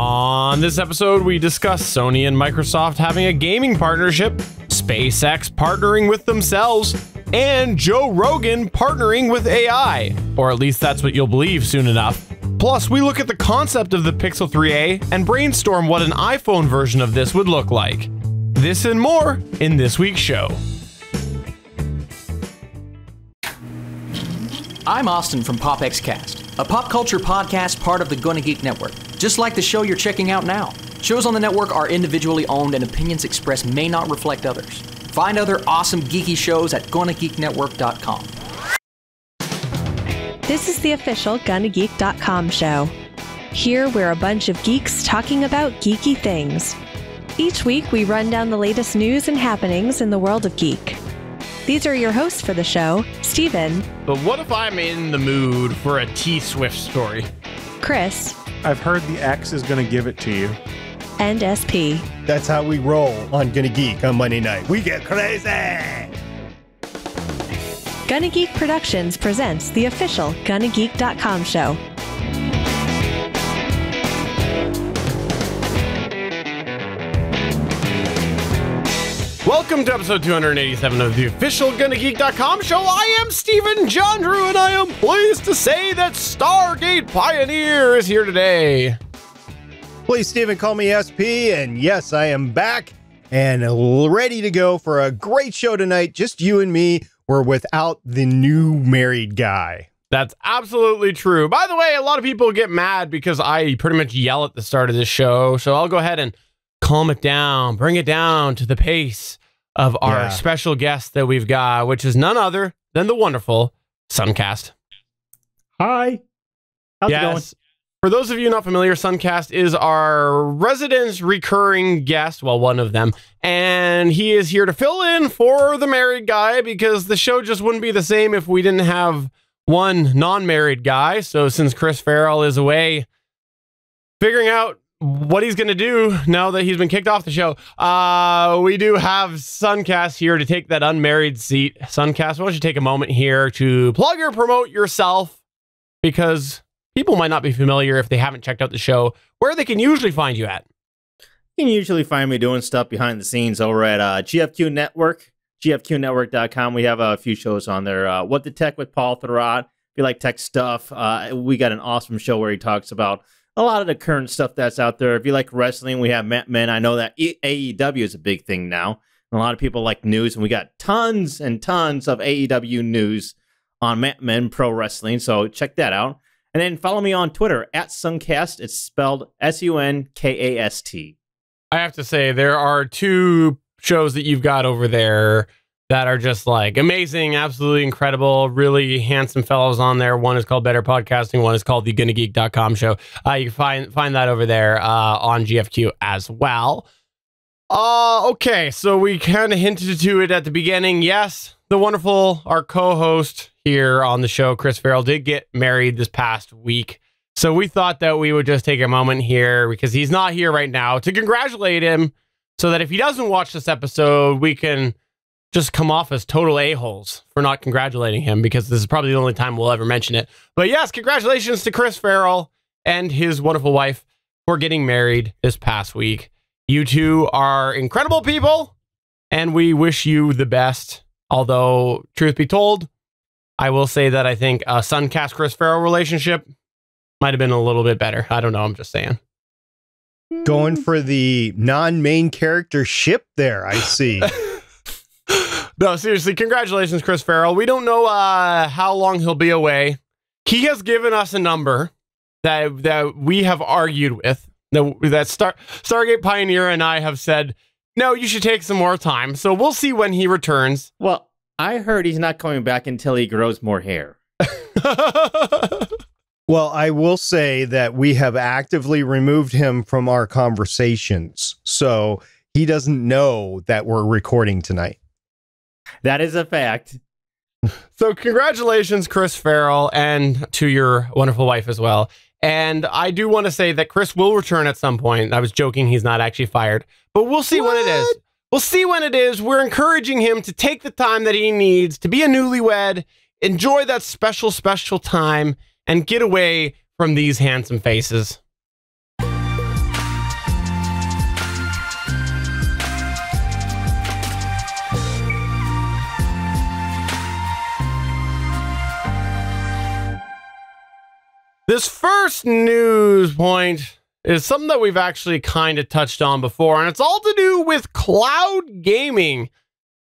On this episode, we discuss Sony and Microsoft having a gaming partnership, SpaceX partnering with themselves, and Joe Rogan partnering with AI. Or at least that's what you'll believe soon enough. Plus, we look at the concept of the Pixel 3a and brainstorm what an iPhone version of this would look like. This and more in this week's show. I'm Austin from PopXCast, a pop culture podcast part of the Gonna Geek Network, just like the show you're checking out now. Shows on the network are individually owned and opinions expressed may not reflect others. Find other awesome geeky shows at GonnaGeekNetwork.com. This is the official GonnaGeek.com show. Here, we're a bunch of geeks talking about geeky things. Each week, we run down the latest news and happenings in the world of geek. These are your hosts for the show Stephen, But what if I'm in the mood for a T Swift story? Chris, I've heard the X is going to give it to you. and SP. That's how we roll on Gonna Geek on Monday night. We get crazy. Gonna Geek Productions presents the official GonnaGeek.com show. Welcome to episode 287 of the official GonnaGeek.com show. I am Stephen Jondrew, and I am pleased to say that Stargate Pioneer is here today. Please, Stephen, call me SP. And yes, I am back and ready to go for a great show tonight. Just you and me. We're without the new married guy. That's absolutely true. By the way, a lot of people get mad because I pretty much yell at the start of this show. So I'll go ahead and calm it down, bring it down to the pace of our Yeah. special guest that we've got, which is none other than the wonderful Sunkast. Hi. How's it going? yes. For those of you not familiar, Sunkast is our residence recurring guest, well, one of them, and he is here to fill in for the married guy because the show just wouldn't be the same if we didn't have one non-married guy. So since Chris Farrell is away figuring out what he's going to do now that he's been kicked off the show, uh, we do have Sunkast here to take that unmarried seat. Sunkast, why don't you take a moment here to plug or promote yourself because people might not be familiar if they haven't checked out the show where they can usually find you at. You can usually find me doing stuff behind the scenes over at uh, GFQ Network, gfqnetwork.com. We have a few shows on there. Uh, what the Tech with Paul Thurrott. If you like tech stuff, uh, we got an awesome show where he talks about a lot of the current stuff that's out there. If you like wrestling, we have Mat Men. I know that AEW is a big thing now. And a lot of people like news, and we got tons and tons of AEW news on Mat Men Pro Wrestling. So check that out. And then follow me on Twitter at Sunkast. It's spelled S U N K A S T. I have to say, there are two shows that you've got over there that are just like amazing, absolutely incredible, really handsome fellows on there. One is called Better Podcasting, one is called the GonnaGeek.com show. Uh, you can find find that over there uh, on GFQ as well. Uh, okay, so we kind of hinted to it at the beginning. Yes, the wonderful, our co host here on the show, Chris Farrell, did get married this past week. So we thought that we would just take a moment here because he's not here right now to congratulate him so that if he doesn't watch this episode, we can just come off as total a-holes for not congratulating him because this is probably the only time we'll ever mention it. But yes, congratulations to Chris Farrell and his wonderful wife for getting married this past week. You two are incredible people and we wish you the best. Although, truth be told, I will say that I think a Sunkast Chris Farrell relationship might have been a little bit better. I don't know. I'm just saying. Going for the non main character ship there, I see. no, seriously, congratulations, Chris Farrell. We don't know uh, how long he'll be away. He has given us a number that that we have argued with. That, that Star, Stargate Pioneer and I have said, no, you should take some more time. So we'll see when he returns. Well, I heard he's not coming back until he grows more hair. well, I will say that we have actively removed him from our conversations. So he doesn't know that we're recording tonight. That is a fact. So, congratulations, Chris Farrell, and to your wonderful wife as well. And I do want to say that Chris will return at some point. I was joking, he's not actually fired, but we'll see what? when it is. We'll see when it is. We're encouraging him to take the time that he needs to be a newlywed, enjoy that special, special time, and get away from these handsome faces. This first news point is something that we've actually kind of touched on before, and it's all to do with cloud gaming.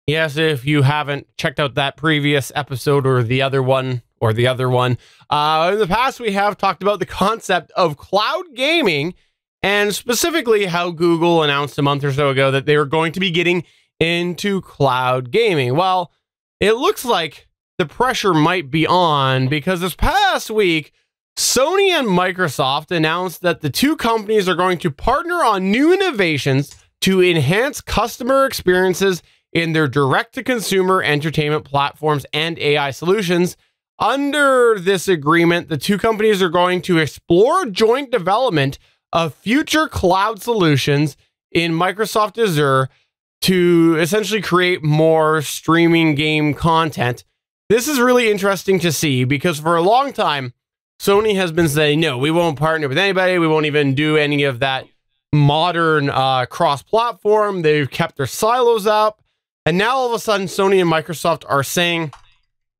Yes, if you haven't checked out that previous episode or the other one or the other one, uh, in the past we have talked about the concept of cloud gaming and specifically how Google announced a month or so ago that they were going to be getting into cloud gaming. Well, it looks like the pressure might be on because this past week, Sony and Microsoft announced that the two companies are going to partner on new innovations to enhance customer experiences in their direct to consumer entertainment platforms and AI solutions. Under this agreement, the two companies are going to explore joint development of future cloud solutions in Microsoft Azure to essentially create more streaming game content. This is really interesting to see because for a long time, Sony has been saying, no, we won't partner with anybody. We won't even do any of that modern uh, cross platform. They've kept their silos up. And now all of a sudden, Sony and Microsoft are saying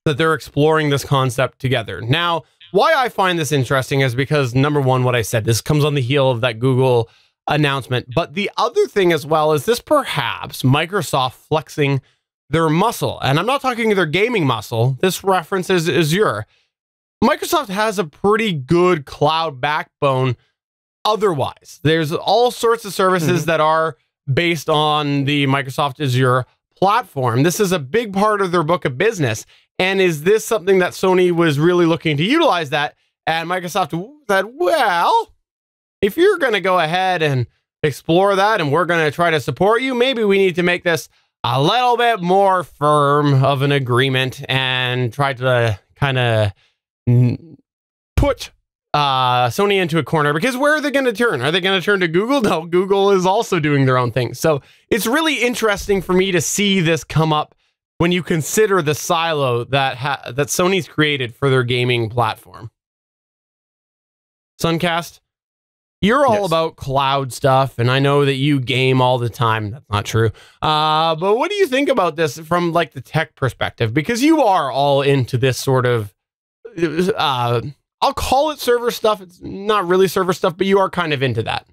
that they're exploring this concept together. Now, why I find this interesting is because number one, what I said, this comes on the heel of that Google announcement. But the other thing as well is this perhaps Microsoft flexing their muscle. And I'm not talking their gaming muscle. This references Azure. Microsoft has a pretty good cloud backbone otherwise. There's all sorts of services mm-hmm. that are based on the Microsoft Azure platform. This is a big part of their book of business. And is this something that Sony was really looking to utilize that? And Microsoft said, well, if you're going to go ahead and explore that and we're going to try to support you, maybe we need to make this a little bit more firm of an agreement and try to kind of put uh, Sony into a corner because where are they going to turn? Are they going to turn to Google? No, Google is also doing their own thing. So it's really interesting for me to see this come up when you consider the silo that ha- that Sony's created for their gaming platform. Sunkast, you're all yes. about cloud stuff, and I know that you game all the time. That's not true. Uh, but what do you think about this from like the tech perspective? Because you are all into this sort of uh, I'll call it server stuff. It's not really server stuff, but you are kind of into that.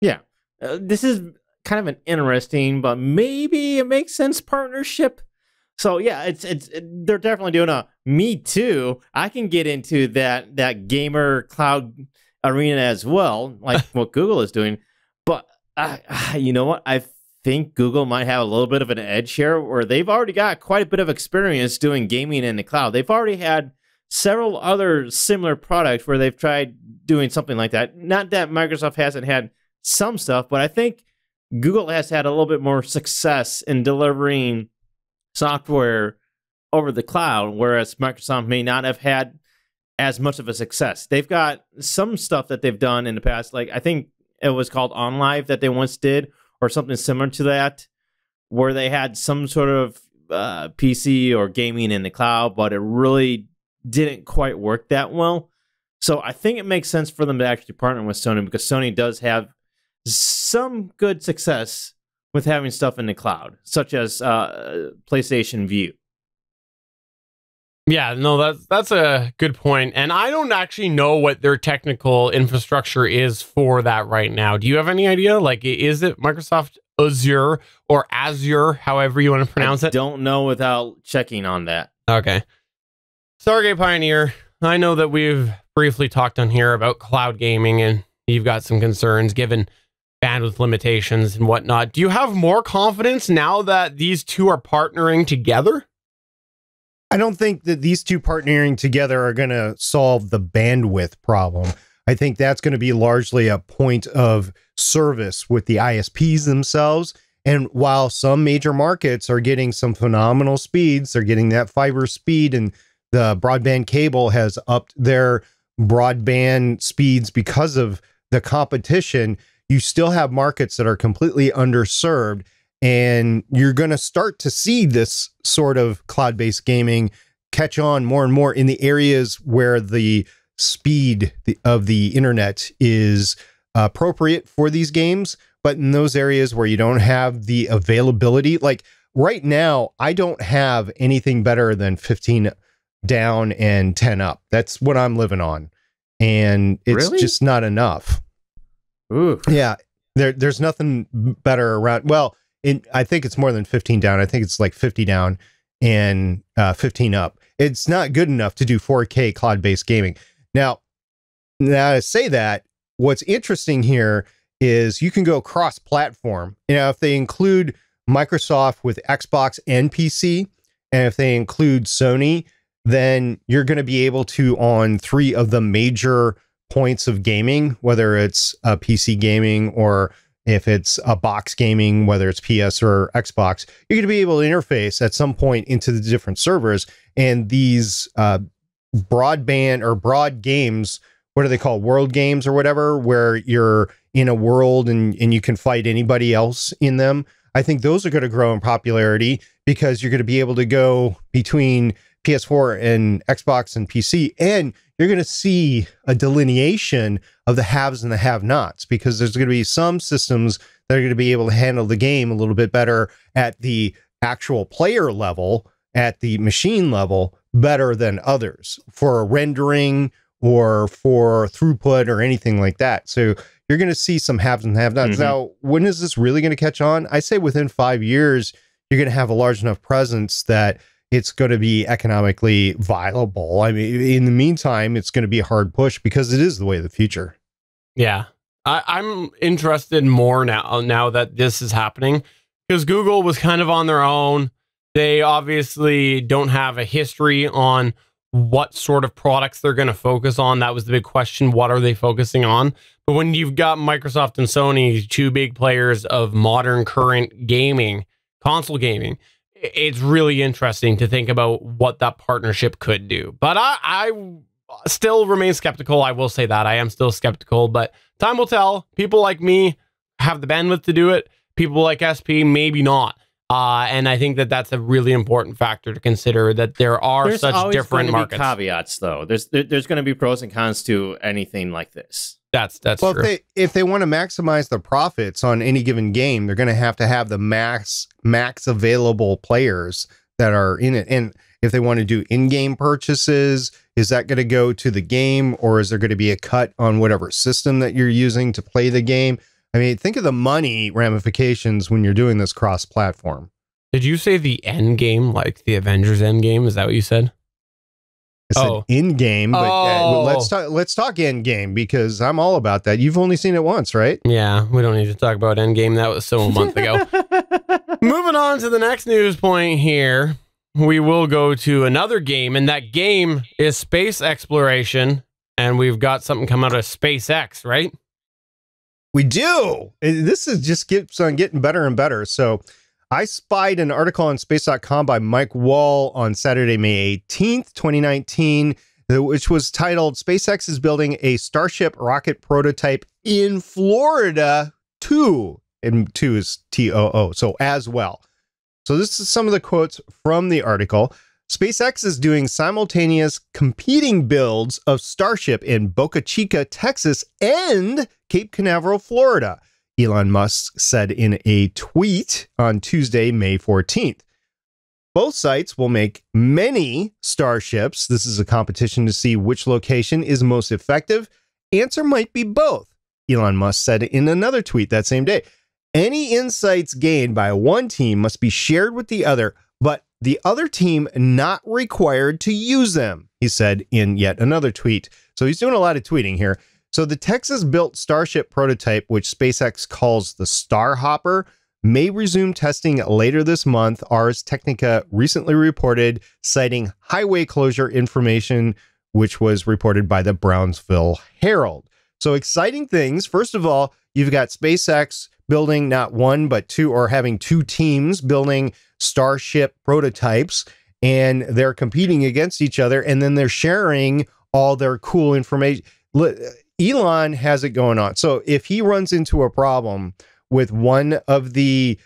Yeah. Uh, this is kind of an interesting, but maybe it makes sense partnership. So yeah, it's it's it, they're definitely doing a me too. I can get into that that gamer cloud arena as well, like what Google is doing. But uh, you know what? I think Google might have a little bit of an edge here, where they've already got quite a bit of experience doing gaming in the cloud. They've already had several other similar products where they've tried doing something like that. Not that Microsoft hasn't had some stuff, but I think Google has had a little bit more success in delivering software over the cloud, whereas Microsoft may not have had as much of a success. They've got some stuff that they've done in the past, like I think it was called OnLive that they once did, or something similar to that, where they had some sort of uh, PC or gaming in the cloud, but it really didn't quite work that well. So I think it makes sense for them to actually partner with Sony because Sony does have some good success with having stuff in the cloud, such as uh, PlayStation Vue. Yeah, no, that's that's a good point. And I don't actually know what their technical infrastructure is for that right now. Do you have any idea? Like, is it Microsoft Azure or Azure, however you want to pronounce I it? Don't know without checking on that. Okay. Stargate Pioneer, I know that we've briefly talked on here about cloud gaming and you've got some concerns given bandwidth limitations and whatnot. Do you have more confidence now that these two are partnering together? I don't think that these two partnering together are going to solve the bandwidth problem. I think that's going to be largely a point of service with the ISPs themselves. And while some major markets are getting some phenomenal speeds, they're getting that fiber speed and the broadband cable has upped their broadband speeds because of the competition, you still have markets that are completely underserved. And you're going to start to see this sort of cloud based gaming catch on more and more in the areas where the speed of the internet is appropriate for these games. But in those areas where you don't have the availability, like right now, I don't have anything better than 15 down and 10 up. That's what I'm living on. and it's Really? just not enough. Ooh. Yeah, there there's nothing better around. Well, it, I think it's more than 15 down. I think it's like 50 down and uh, 15 up. It's not good enough to do 4K cloud based gaming. Now, now to say that, what's interesting here is you can go cross platform. You know, if they include Microsoft with Xbox and PC, and if they include Sony, then you're going to be able to on three of the major points of gaming, whether it's a PC gaming or if it's a box gaming, whether it's PS or Xbox, you're going to be able to interface at some point into the different servers. And these uh, broadband or broad games, what are they called? World games or whatever, where you're in a world and, and you can fight anybody else in them. I think those are going to grow in popularity because you're going to be able to go between PS4 and Xbox and PC, and you're going to see a delineation of the haves and the have nots because there's going to be some systems that are going to be able to handle the game a little bit better at the actual player level, at the machine level, better than others for rendering or for throughput or anything like that. So you're going to see some haves and have nots. Mhm. Now, when is this really going to catch on? I say within five years, you're going to have a large enough presence that it's going to be economically viable. I mean, in the meantime, it's going to be a hard push because it is the way of the future. Yeah. I, I'm interested more now now that this is happening because Google was kind of on their own. They obviously don't have a history on what sort of products they're going to focus on. That was the big question. What are they focusing on? But when you've got Microsoft and Sony, two big players of modern current gaming, console gaming, it's really interesting to think about what that partnership could do. But I, I still remain skeptical. I will say that I am still skeptical, but time will tell. People like me have the bandwidth to do it. People like SP, maybe not. Uh, and I think that that's a really important factor to consider that there are There's such always different going to be markets. caveats, though. There's there, there's going to be pros and cons to anything like this. That's that's well, true. if they if they want to maximize the profits on any given game, they're going to have to have the max max available players that are in it. And if they want to do in-game purchases, is that going to go to the game or is there going to be a cut on whatever system that you're using to play the game? I mean, think of the money ramifications when you're doing this cross-platform. Did you say the end game, like the Avengers end game? Is that what you said? I said Oh. in-game, but uh, Oh. let's talk let's talk in-game because I'm all about that. You've only seen it once, right? Yeah, we don't need to talk about end game. That was so a month ago. Moving on to the next news point here, we will go to another game, and that game is space exploration. And we've got something come out of SpaceX, right? We do. Uh, This is just keeps on getting better and better. So I spied an article on space.com by Mike Wall on Saturday, May 18th, 2019, uh, which was titled SpaceX is building a Starship rocket prototype in Florida too. And two is T O O. So as well. So this is some of the quotes from the article. SpaceX is doing simultaneous competing builds of Starship in Boca Chica, Texas, and Cape Canaveral, Florida, Elon Musk said in a tweet on Tuesday, May 14th. Both sites will make many Starships. This is a competition to see which location is most effective. Answer might be both, Elon Musk said in another tweet that same day. Any insights gained by one team must be shared with the other, the other team not required to use them, he said in yet another tweet. So he's doing a lot of tweeting here. So the Texas built Starship prototype, which SpaceX calls the Starhopper, may resume testing later this month, Ars Technica recently reported, citing highway closure information, which was reported by the Brownsville Herald. So exciting things. First of all, you've got SpaceX building not one, but two, or having two teams building Starship prototypes, and they're competing against each other, and then they're sharing all their cool information. Elon has it going on. So if he runs into a problem with one of the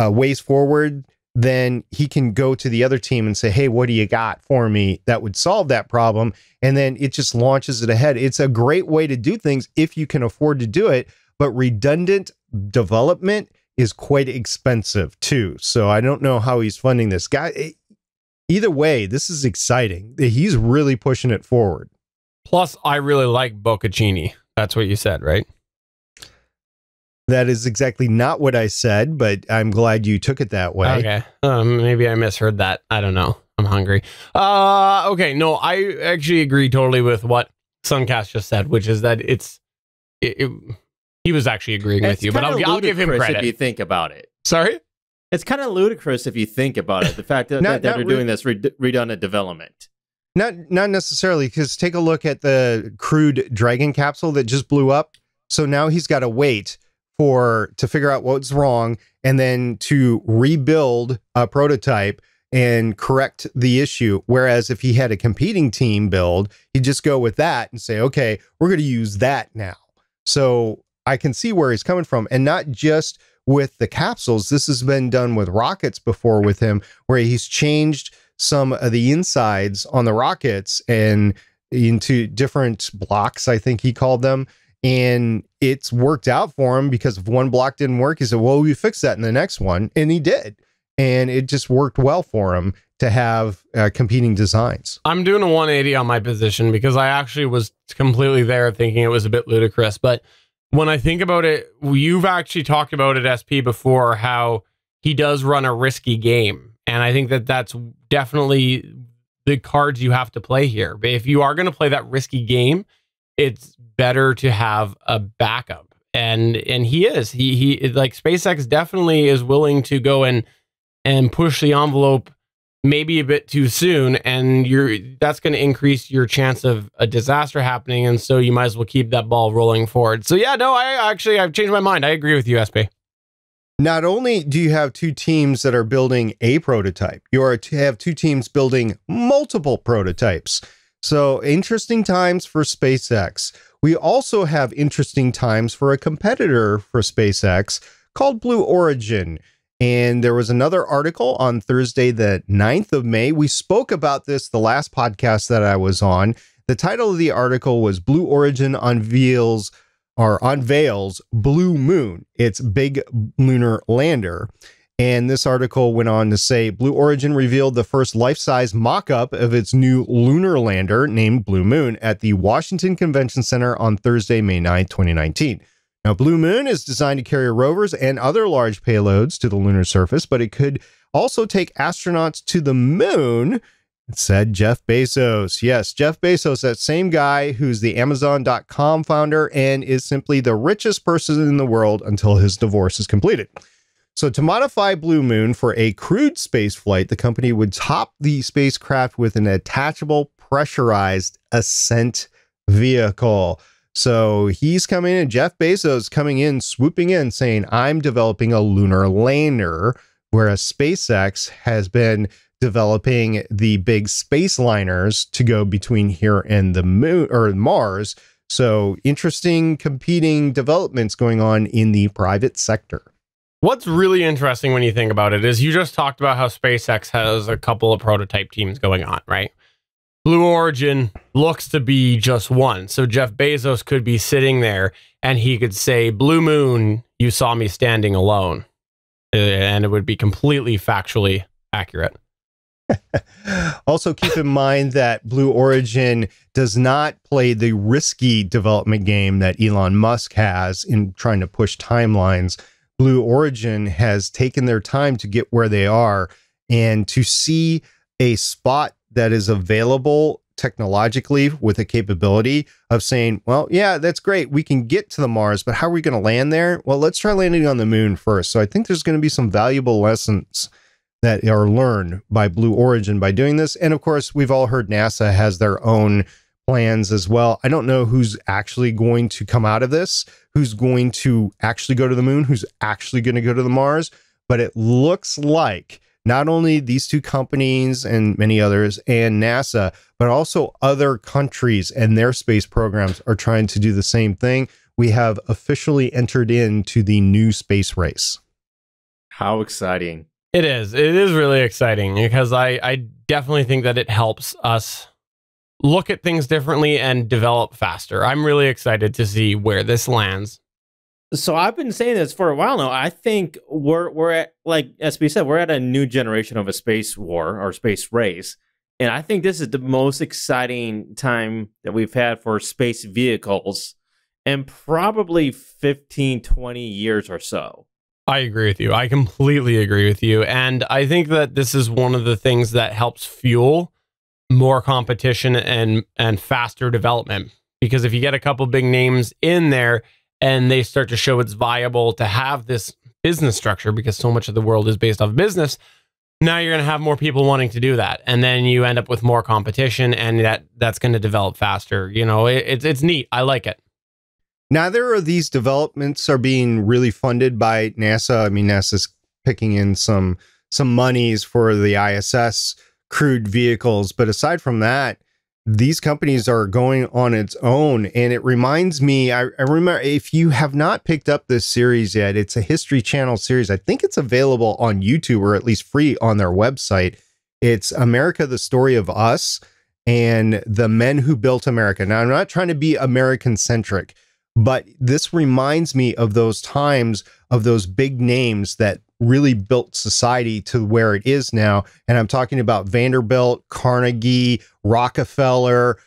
uh, ways forward, then he can go to the other team and say, Hey, what do you got for me that would solve that problem? And then it just launches it ahead. It's a great way to do things if you can afford to do it, but redundant development is quite expensive too. So I don't know how he's funding this guy. e- Either way, this is exciting. He's really pushing it forward. Plus, I really like Boccaccini. That's what you said, right? That is exactly not what I said, but I'm glad you took it that way. Okay. Um, maybe I misheard that. I don't know. I'm hungry. Uh, okay. No, I actually agree totally with what Sunkast just said, which is that it's. It, it, he was actually agreeing with you, but I'll, I'll give him credit. if you think about it. Sorry? It's kind of ludicrous if you think about it. The fact that, Not- that not they're re- doing this red- redundant development. Not not necessarily, because take a look at the Crew Dragon capsule that just blew up. So now he's got to wait for to figure out what's wrong and then to rebuild a prototype and correct the issue. Whereas if he had a competing team build, he'd just go with that and say, okay, we're going to use that now. So I can see where he's coming from. And not just with the capsules, this has been done with rockets before with him, where he's changed some of the insides on the rockets and into different blocks, I think he called them. And it's worked out for him because if one block didn't work, he said, Well, we fix that in the next one. And he did. And it just worked well for him to have uh, competing designs. I'm doing a 180 on my position because I actually was completely there thinking it was a bit ludicrous. But when I think about it, you've actually talked about it, SP, before how he does run a risky game. And I think that that's definitely the cards you have to play here. But if you are going to play that risky game, it's better to have a backup. And and he is. He he like SpaceX definitely is willing to go and and push the envelope maybe a bit too soon and you're that's going to increase your chance of a disaster happening and so you might as well keep that ball rolling forward so yeah no i actually i've changed my mind i agree with you sp Not only do you have two teams that are building a prototype, you are to have two teams building multiple prototypes. So interesting times for SpaceX. We also have interesting times for a competitor for SpaceX called Blue Origin. And there was another article on Thursday, the 9th of May. We spoke about this the last podcast that I was on. The title of the article was Blue Origin unveils or unveils Blue Moon, its big lunar lander. And this article went on to say Blue Origin revealed the first life size mock up of its new lunar lander named Blue Moon at the Washington Convention Center on Thursday, May 9, 2019. Now, Blue Moon is designed to carry rovers and other large payloads to the lunar surface, but it could also take astronauts to the moon, said Jeff Bezos. Yes, Jeff Bezos, that same guy who's the Amazon.com founder and is simply the richest person in the world until his divorce is completed. So, to modify Blue Moon for a crewed space flight, the company would top the spacecraft with an attachable pressurized ascent vehicle. So he's coming in, Jeff Bezos coming in, swooping in, saying, I'm developing a lunar lander, whereas SpaceX has been developing the big space liners to go between here and the moon or Mars. So interesting competing developments going on in the private sector. what's really interesting when you think about it is you just talked about how spacex has a couple of prototype teams going on right blue origin looks to be just one. So jeff bezos could be sitting there and he could say blue moon you saw me standing alone. Uh, and it would be completely factually accurate. Also, keep in mind that Blue Origin does not play the risky development game that Elon Musk has in trying to push timelines. Blue Origin has taken their time to get where they are and to see a spot that is available technologically with a capability of saying, well, yeah, that's great. We can get to the Mars, but how are we going to land there? Well, let's try landing on the moon first. So I think there's going to be some valuable lessons that are learned by Blue Origin by doing this. And of course, we've all heard NASA has their own plans as well. I don't know who's actually going to come out of this, who's going to actually go to the moon, who's actually going to go to the Mars, but it looks like not only these two companies and many others and NASA, but also other countries and their space programs are trying to do the same thing. We have officially entered into the new space race. How exciting. It is. It is really exciting because I, I definitely think that it helps us look at things differently and develop faster. I'm really excited to see where this lands. So I've been saying this for a while now. I think we're we're at like SP said, we're at a new generation of a space war or space race. And I think this is the most exciting time that we've had for space vehicles in probably 15, 20 years or so. I agree with you. I completely agree with you. And I think that this is one of the things that helps fuel more competition and and faster development because if you get a couple big names in there and they start to show it's viable to have this business structure because so much of the world is based off business now you're going to have more people wanting to do that. And then you end up with more competition and that that's going to develop faster you know? It, it's it's neat. I like it. Neither of these developments are being really funded by NASA. I mean, NASA's picking in some some monies for the ISS crewed vehicles, but aside from that, these companies are going on its own. And it reminds me, I, I remember if you have not picked up this series yet, it's a History Channel series. I think it's available on YouTube or at least free on their website. It's America, the Story of Us and the men who built America. Now, I'm not trying to be American centric, but this reminds me of those times of those big names that really built society to where it is now. And I'm talking about Vanderbilt, Carnegie, Rockefeller.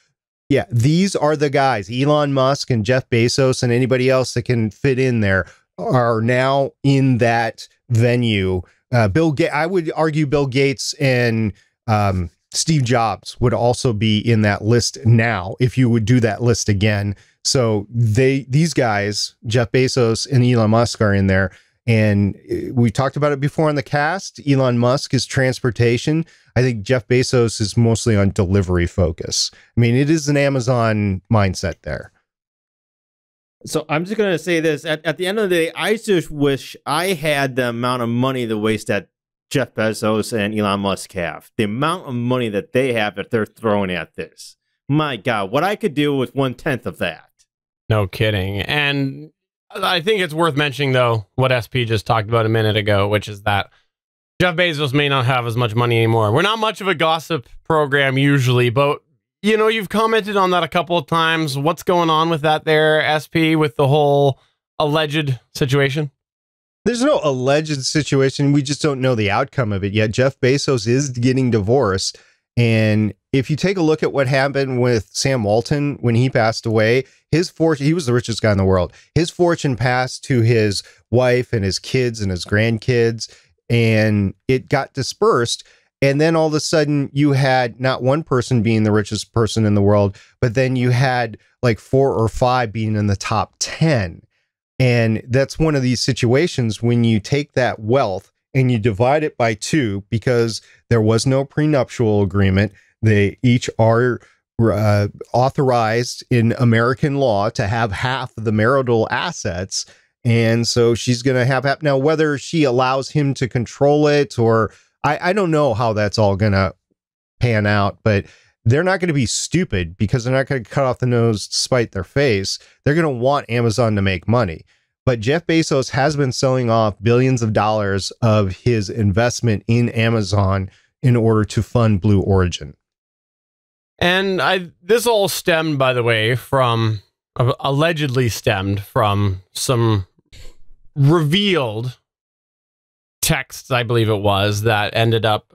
Yeah, these are the guys. Elon Musk and Jeff Bezos and anybody else that can fit in there are now in that venue. Uh, Bill, I would argue Bill Gates and um, Steve Jobs would also be in that list now if you would do that list again. So they these guys, Jeff Bezos and Elon Musk are in there. And uh, we talked about it before on the cast. Elon Musk is transportation. I think Jeff Bezos is mostly on delivery focus. I mean, it is an Amazon mindset there. So I'm just gonna say this: at, at the end of the day, I just wish I had the amount of money to waste that Jeff Bezos and Elon Musk have. The amount of money that they have that they're throwing at this. My God, what I could do with one tenth of that. No kidding. And I think it's worth mentioning, though, what SP just talked about a minute ago, which is that Jeff Bezos may not have as much money anymore. We're not much of a gossip program usually, but you know, you've commented on that a couple of times. What's going on with that there, SP, with the whole alleged situation? There's no alleged situation. We just don't know the outcome of it yet. Jeff Bezos is getting divorced. And if you take a look at what happened with Sam Walton when he passed away, his fortune, he was the richest guy in the world. His fortune passed to his wife and his kids and his grandkids, and it got dispersed. And then all of a sudden, you had not one person being the richest person in the world, but then you had like four or five being in the top 10. And that's one of these situations when you take that wealth and you divide it by two because there was no prenuptial agreement. They each are uh, authorized in American law to have half of the marital assets. And so she's going to have half. Now, whether she allows him to control it or I, I don't know how that's all going to pan out, but they're not going to be stupid because they're not going to cut off the nose to spite their face. They're going to want Amazon to make money. But Jeff Bezos has been selling off billions of dollars of his investment in Amazon in order to fund Blue Origin. And I this all stemmed, by the way, from uh, allegedly stemmed from some revealed texts, I believe it was, that ended up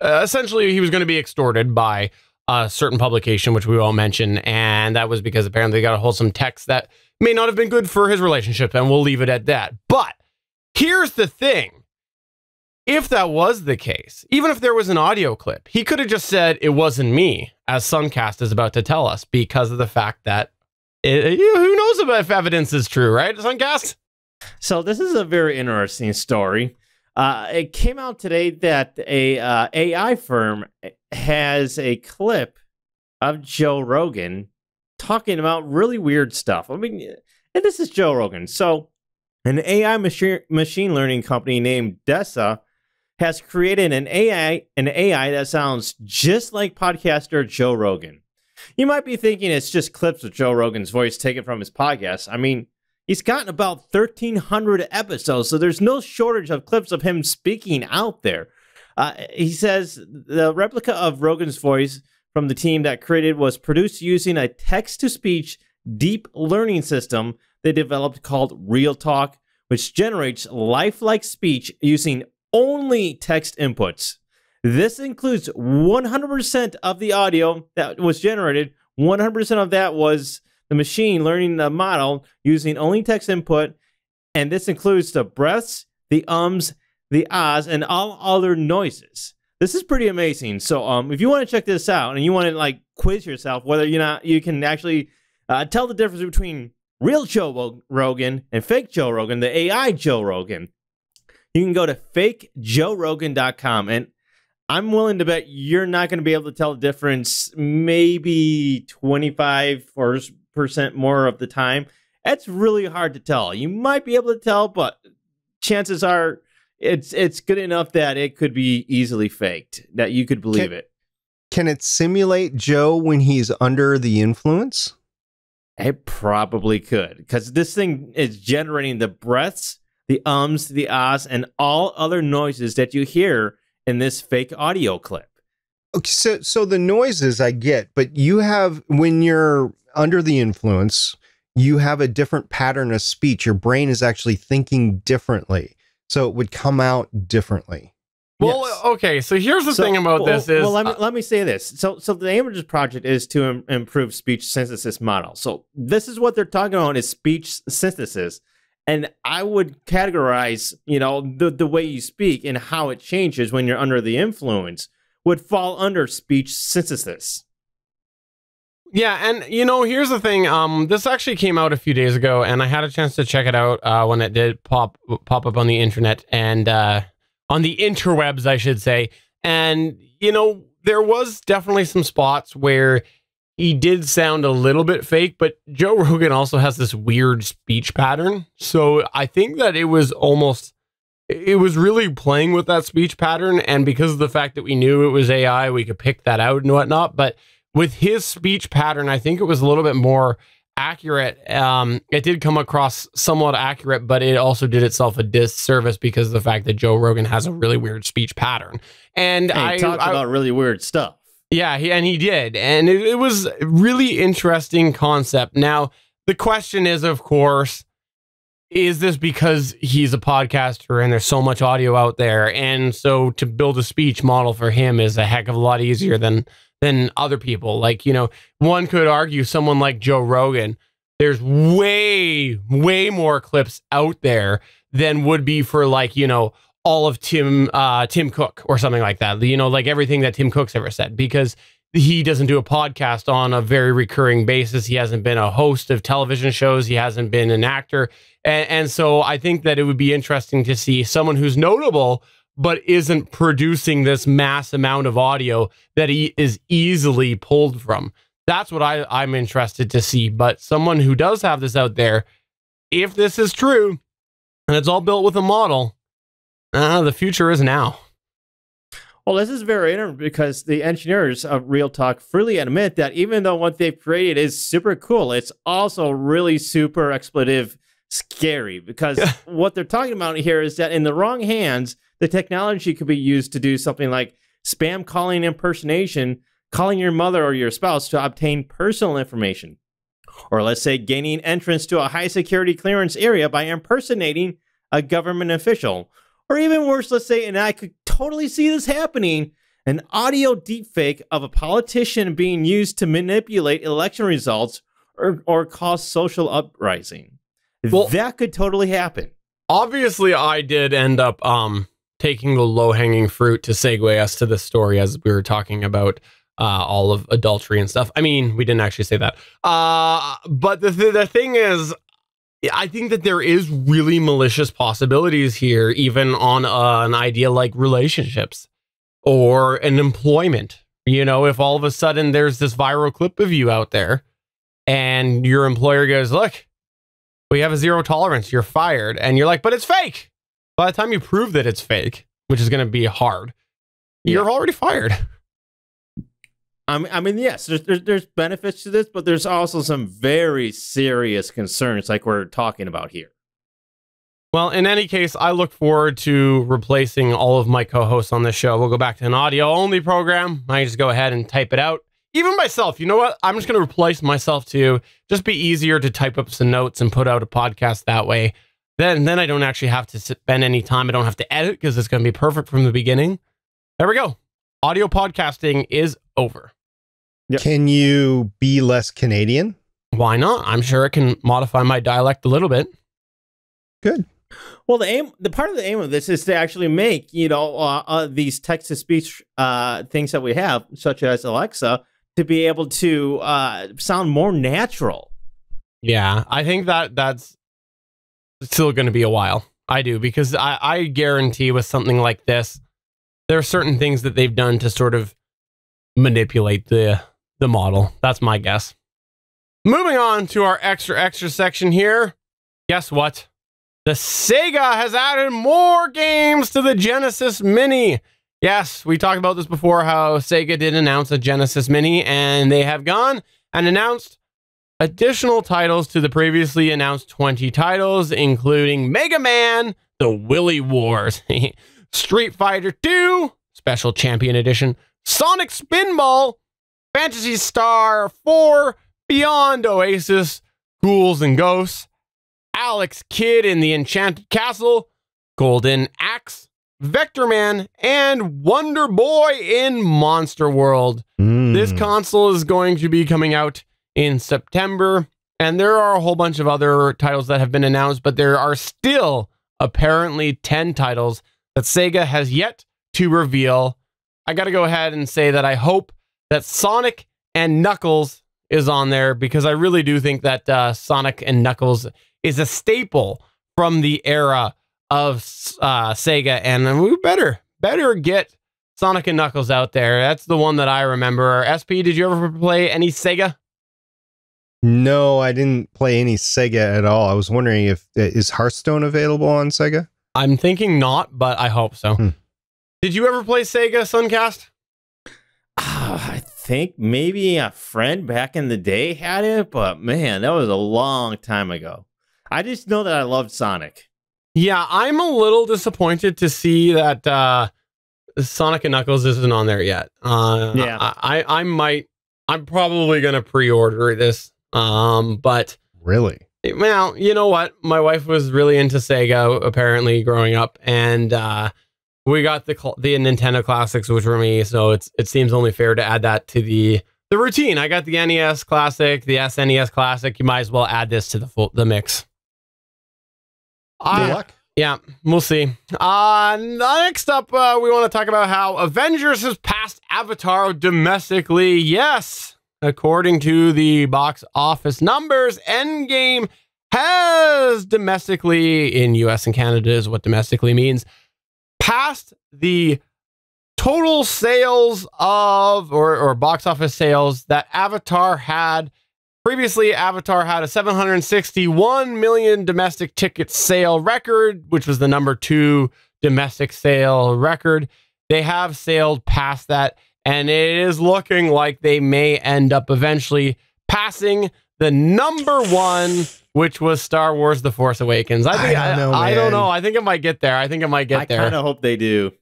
uh, essentially he was going to be extorted by a certain publication, which we won't mention, and that was because apparently they got a hold of some text that may not have been good for his relationship, and we'll leave it at that. But here's the thing. If that was the case, even if there was an audio clip, he could have just said it wasn't me, as Sunkast is about to tell us, because of the fact that it, who knows if evidence is true, right, Sunkast? So this is a very interesting story. Uh, it came out today that a uh, AI firm has a clip of Joe Rogan talking about really weird stuff. I mean, and this is Joe Rogan. So, an AI machine machine learning company named Dessa has created an AI an AI that sounds just like podcaster Joe Rogan. You might be thinking it's just clips of Joe Rogan's voice taken from his podcast. I mean, he's gotten about 1300 episodes, so there's no shortage of clips of him speaking out there. Uh, he says the replica of Rogan's voice from the team that created was produced using a text to speech deep learning system they developed called Real Talk, which generates lifelike speech using only text inputs. This includes 100% of the audio that was generated. 100% of that was the machine learning the model using only text input. And this includes the breaths, the ums, the ahs, and all other noises. This is pretty amazing. So, um, if you want to check this out and you want to like quiz yourself whether you not you can actually uh, tell the difference between real Joe Rogan and fake Joe Rogan, the AI Joe Rogan, you can go to fakejoerogan.com and I'm willing to bet you're not going to be able to tell the difference maybe 25 percent more of the time. That's really hard to tell. You might be able to tell, but chances are it's it's good enough that it could be easily faked that you could believe can, it. Can it simulate Joe when he's under the influence? It probably could because this thing is generating the breaths, the ums, the ahs, and all other noises that you hear in this fake audio clip. Okay, so so the noises I get, but you have when you're under the influence, you have a different pattern of speech. Your brain is actually thinking differently so it would come out differently. Well, yes. okay. So here's the so, thing about well, this is well, let me uh, let me say this. So, so the aim of this project is to Im- improve speech synthesis model. So this is what they're talking about is speech synthesis, and I would categorize, you know, the the way you speak and how it changes when you're under the influence would fall under speech synthesis. Yeah, and you know, here's the thing. Um, this actually came out a few days ago, and I had a chance to check it out uh, when it did pop pop up on the internet and uh, on the interwebs, I should say. And you know, there was definitely some spots where he did sound a little bit fake, but Joe Rogan also has this weird speech pattern. So I think that it was almost it was really playing with that speech pattern, and because of the fact that we knew it was AI, we could pick that out and whatnot. But with his speech pattern, I think it was a little bit more accurate. Um, it did come across somewhat accurate, but it also did itself a disservice because of the fact that Joe Rogan has a really weird speech pattern. And hey, I talks about really weird stuff. Yeah, he, and he did, and it, it was really interesting concept. Now the question is, of course, is this because he's a podcaster and there's so much audio out there, and so to build a speech model for him is a heck of a lot easier than than other people. Like, you know, one could argue someone like Joe Rogan, there's way, way more clips out there than would be for like, you know, all of Tim uh Tim Cook or something like that. You know, like everything that Tim Cook's ever said because he doesn't do a podcast on a very recurring basis. He hasn't been a host of television shows. He hasn't been an actor. And, and so I think that it would be interesting to see someone who's notable but isn't producing this mass amount of audio that he is easily pulled from. That's what I, I'm interested to see. But someone who does have this out there, if this is true, and it's all built with a model, uh, the future is now. Well, this is very interesting because the engineers of Real Talk freely admit that even though what they've created is super cool, it's also really super expletive scary because what they're talking about here is that in the wrong hands, the technology could be used to do something like spam calling impersonation, calling your mother or your spouse to obtain personal information. Or let's say gaining entrance to a high security clearance area by impersonating a government official. Or even worse, let's say, and I could totally see this happening, an audio deepfake of a politician being used to manipulate election results or, or cause social uprising. Well, that could totally happen. Obviously, I did end up um taking the low hanging fruit to segue us to the story as we were talking about uh, all of adultery and stuff. I mean, we didn't actually say that. Uh, but the, th- the thing is, I think that there is really malicious possibilities here, even on uh, an idea like relationships or an employment. You know, if all of a sudden there's this viral clip of you out there and your employer goes, Look, we have a zero tolerance, you're fired. And you're like, But it's fake by the time you prove that it's fake, which is going to be hard, yeah. you're already fired. I mean, I mean, yes, there's, there's, there's benefits to this, but there's also some very serious concerns, like we're talking about here. Well, in any case, I look forward to replacing all of my co-hosts on this show. We'll go back to an audio-only program. I just go ahead and type it out. Even myself, you know what? I'm just going to replace myself too. Just be easier to type up some notes and put out a podcast that way. Then, then I don't actually have to spend any time. I don't have to edit because it's going to be perfect from the beginning. There we go. audio podcasting is over. Yep. Can you be less Canadian? Why not? I'm sure it can modify my dialect a little bit. Good. Well, the aim, the part of the aim of this is to actually make you know uh, uh, these text to speech uh, things that we have, such as Alexa, to be able to uh, sound more natural. Yeah, I think that that's still going to be a while. I do because I, I guarantee with something like this, there are certain things that they've done to sort of manipulate the the model. That's my guess. Moving on to our extra extra section here. Guess what? The Sega has added more games to the Genesis Mini. Yes, we talked about this before how Sega did announce a Genesis Mini, and they have gone and announced additional titles to the previously announced 20 titles, including Mega Man, The Willy Wars, Street Fighter 2, Special Champion Edition, Sonic Spinball, Phantasy Star 4, Beyond Oasis, Ghouls and Ghosts, Alex Kidd in the Enchanted Castle, Golden Axe, Vector Man, and Wonder Boy in Monster World. This Mm. console is going to be coming out in September, and there are a whole bunch of other titles that have been announced, but there are still apparently 10 titles that Sega has yet to reveal. I got to go ahead and say that I hope that Sonic and Knuckles is on there because I really do think that uh, Sonic and Knuckles is a staple from the era of uh, Sega, and we better better get Sonic and Knuckles out there. That's the one that I remember. SP, did you ever play any Sega? No, I didn't play any Sega at all. I was wondering if is Hearthstone available on Sega? I'm thinking not, but I hope so. Hmm. Did you ever play Sega Sunkast? Ah, I think maybe a friend back in the day had it, but man, that was a long time ago. I just know that I loved Sonic. Yeah, I'm a little disappointed to see that uh, Sonic and Knuckles isn't on there yet. Uh, Yeah. I, I, I might. I'm probably gonna pre-order this. Um, but Really? well, you know what? My wife was really into Sega apparently growing up, and uh, we got the the Nintendo classics, which were me. So it's it seems only fair to add that to the the routine. I got the NES classic, the SNES classic. You might as well add this to the full, the mix. Good Uh, luck. yeah, we'll see. Uh, next up, uh, we want to talk about how Avengers has passed Avatar domestically. Yes, according to the box office numbers, Endgame has domestically, in US and Canada, is what domestically means, passed the total sales of, or, or box office sales that Avatar had. Previously, Avatar had a 761 million domestic ticket sale record, which was the number two domestic sale record. They have sailed past that, and it is looking like they may end up eventually passing the number one, which was Star Wars: The Force Awakens. I think I I, don't know, I don't know. I think it might get there. I think it might get I there. I kind of hope they do.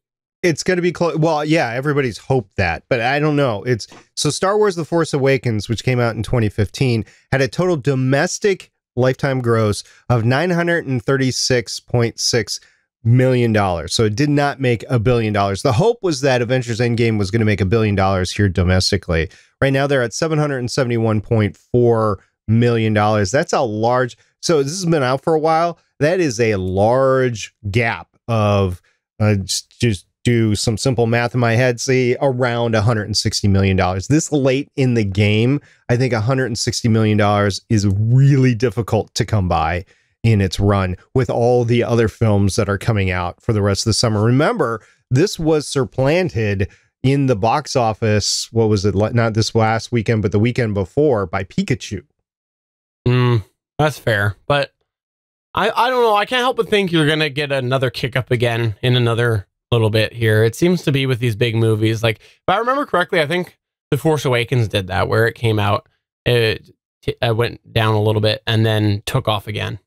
It's going to be close. Well, yeah, everybody's hoped that, but I don't know. It's so Star Wars: The Force Awakens, which came out in 2015, had a total domestic lifetime gross of 936.6 million dollars. So it did not make a billion dollars. The hope was that Avengers Endgame was going to make a billion dollars here domestically. Right now they're at 771.4 million dollars. That's a large. So this has been out for a while. That is a large gap of uh, just, just do some simple math in my head. Say around 160 million dollars. This late in the game, I think 160 million dollars is really difficult to come by in its run with all the other films that are coming out for the rest of the summer. Remember, this was supplanted in the box office. What was it? Not this last weekend, but the weekend before by Pikachu. That's fair, but I I don't know. I can't help but think you're gonna get another kick up again in another little bit here. It seems to be with these big movies. Like if I remember correctly, I think The Force Awakens did that, where it came out, it, t- uh went down a little bit and then took off again.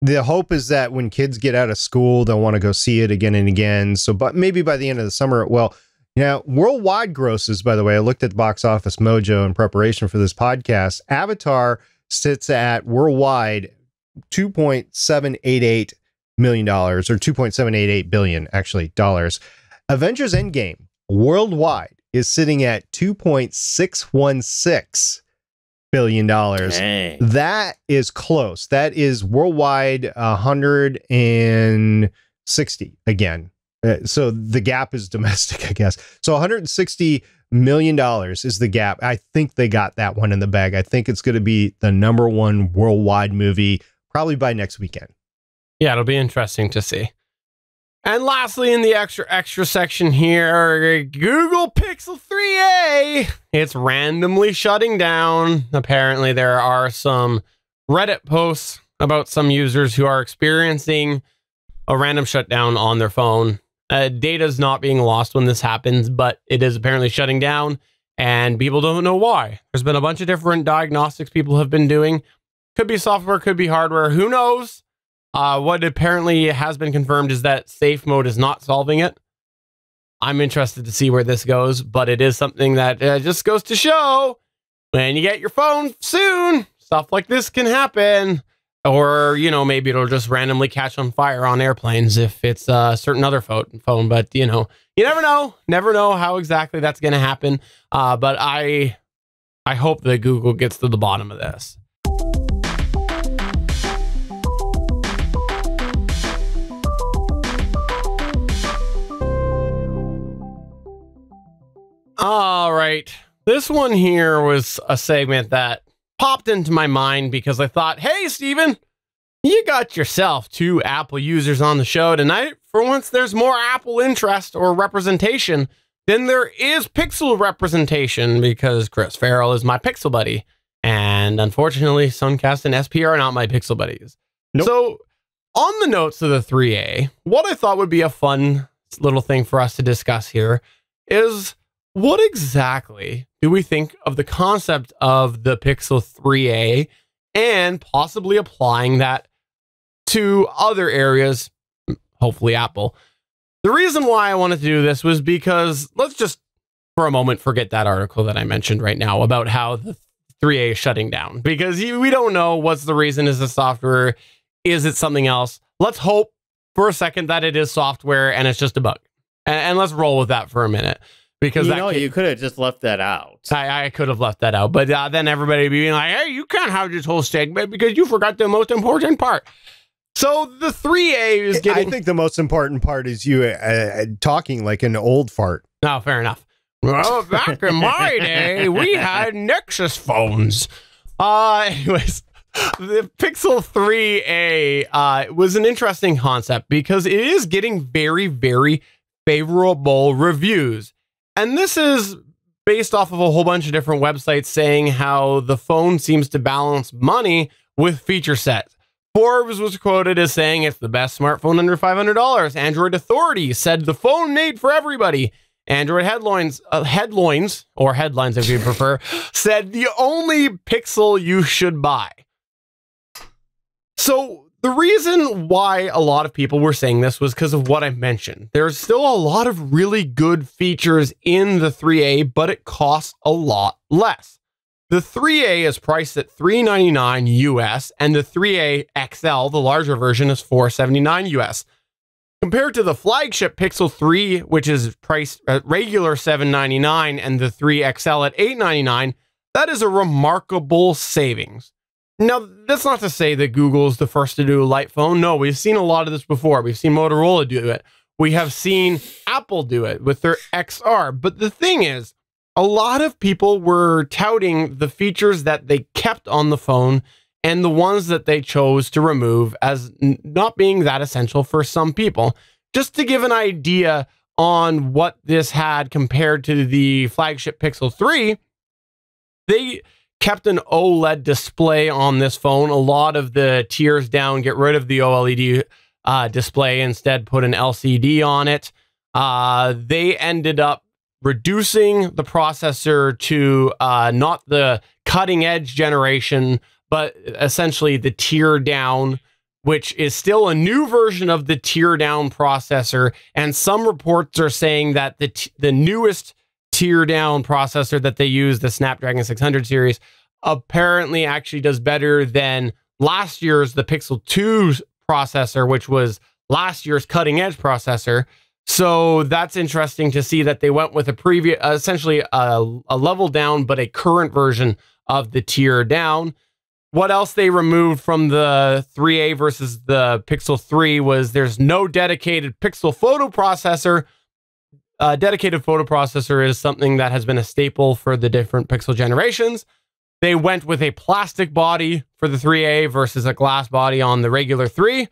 the hope is that when kids get out of school, they'll want to go see it again and again. So, but maybe by the end of the summer, it will. Now, worldwide grosses, by the way, I looked at the box office mojo in preparation for this podcast. Avatar sits at worldwide $2.788 million or 2.788 billion, actually, dollars. Avengers Endgame worldwide is sitting at 2.616 billion dollars. That is close. That is worldwide 160 again. Uh, so the gap is domestic, I guess. So 160 million dollars is the gap. I think they got that one in the bag. I think it's going to be the number one worldwide movie probably by next weekend. Yeah, it'll be interesting to see. And lastly, in the extra extra section here, Google Pixel 3a, it's randomly shutting down. Apparently, there are some Reddit posts about some users who are experiencing a random shutdown on their phone. Uh, Data is not being lost when this happens, but it is apparently shutting down, and people don't know why. There's been a bunch of different diagnostics people have been doing. Could be software, could be hardware. Who knows? Uh, what apparently has been confirmed is that safe mode is not solving it. I'm interested to see where this goes, but it is something that uh, just goes to show when you get your phone soon, stuff like this can happen. Or, you know, maybe it'll just randomly catch on fire on airplanes if it's a certain other phone. But, you know, you never know. Never know how exactly that's going to happen. Uh, but I, I hope that Google gets to the bottom of this. All right. This one here was a segment that popped into my mind because I thought, hey, Stephen, you got yourself two Apple users on the show tonight. For once, there's more Apple interest or representation than there is Pixel representation because Chris Farrell is my Pixel buddy. And unfortunately, Sunkast and SP are not my Pixel buddies. Nope. So, on the notes of the 3A, what I thought would be a fun little thing for us to discuss here is what exactly do we think of the concept of the Pixel 3A and possibly applying that to other areas, hopefully Apple? The reason why I wanted to do this was because let's just for a moment forget that article that I mentioned right now about how the 3A is shutting down because we don't know what's the reason. Is the software? Is it something else? Let's hope for a second that it is software and it's just a bug. And, and let's roll with that for a minute because you know, can- you could have just left that out. I, I could have left that out, but uh, then everybody would be being like, "Hey, you can't have this whole segment because you forgot the most important part." So the 3A is getting. I think the most important part is you uh, talking like an old fart. No, fair enough. Well, back in my day, we had Nexus phones. Uh, anyways, the Pixel 3A uh, was an interesting concept because it is getting very, very favorable reviews. And this is based off of a whole bunch of different websites saying how the phone seems to balance money with feature set. Forbes was quoted as saying it's the best smartphone under $500. Android Authority said the phone made for everybody. Android headlines, uh, headlines or headlines if you prefer, said the only Pixel you should buy. So the reason why a lot of people were saying this was because of what I mentioned. There's still a lot of really good features in the 3A, but it costs a lot less. The 3A is priced at 399 US, and the 3A XL, the larger version, is 479 US. Compared to the flagship Pixel 3, which is priced at regular 799, and the 3 XL at 899, that is a remarkable savings. Now, that's not to say that Google's the first to do a light phone. No, we've seen a lot of this before. We've seen Motorola do it. We have seen Apple do it with their XR. But the thing is, a lot of people were touting the features that they kept on the phone and the ones that they chose to remove as not being that essential for some people. Just to give an idea on what this had compared to the flagship Pixel 3, they kept an OLED display on this phone. A lot of the tiers down, get rid of the OLED uh, display, instead put an LCD on it. Uh, they ended up reducing the processor to uh, not the cutting edge generation, but essentially the tier down, which is still a new version of the tier down processor. And some reports are saying that the the newest tier down processor that they use, the Snapdragon 600 series, apparently actually does better than last year's the Pixel 2 processor, which was last year's cutting edge processor. So that's interesting to see that they went with a previous, uh, essentially a, a level down, but a current version of the tier down. What else they removed from the 3A versus the Pixel 3 was there's no dedicated pixel photo processor. A dedicated photo processor is something that has been a staple for the different Pixel generations. They went with a plastic body for the 3A versus a glass body on the regular 3.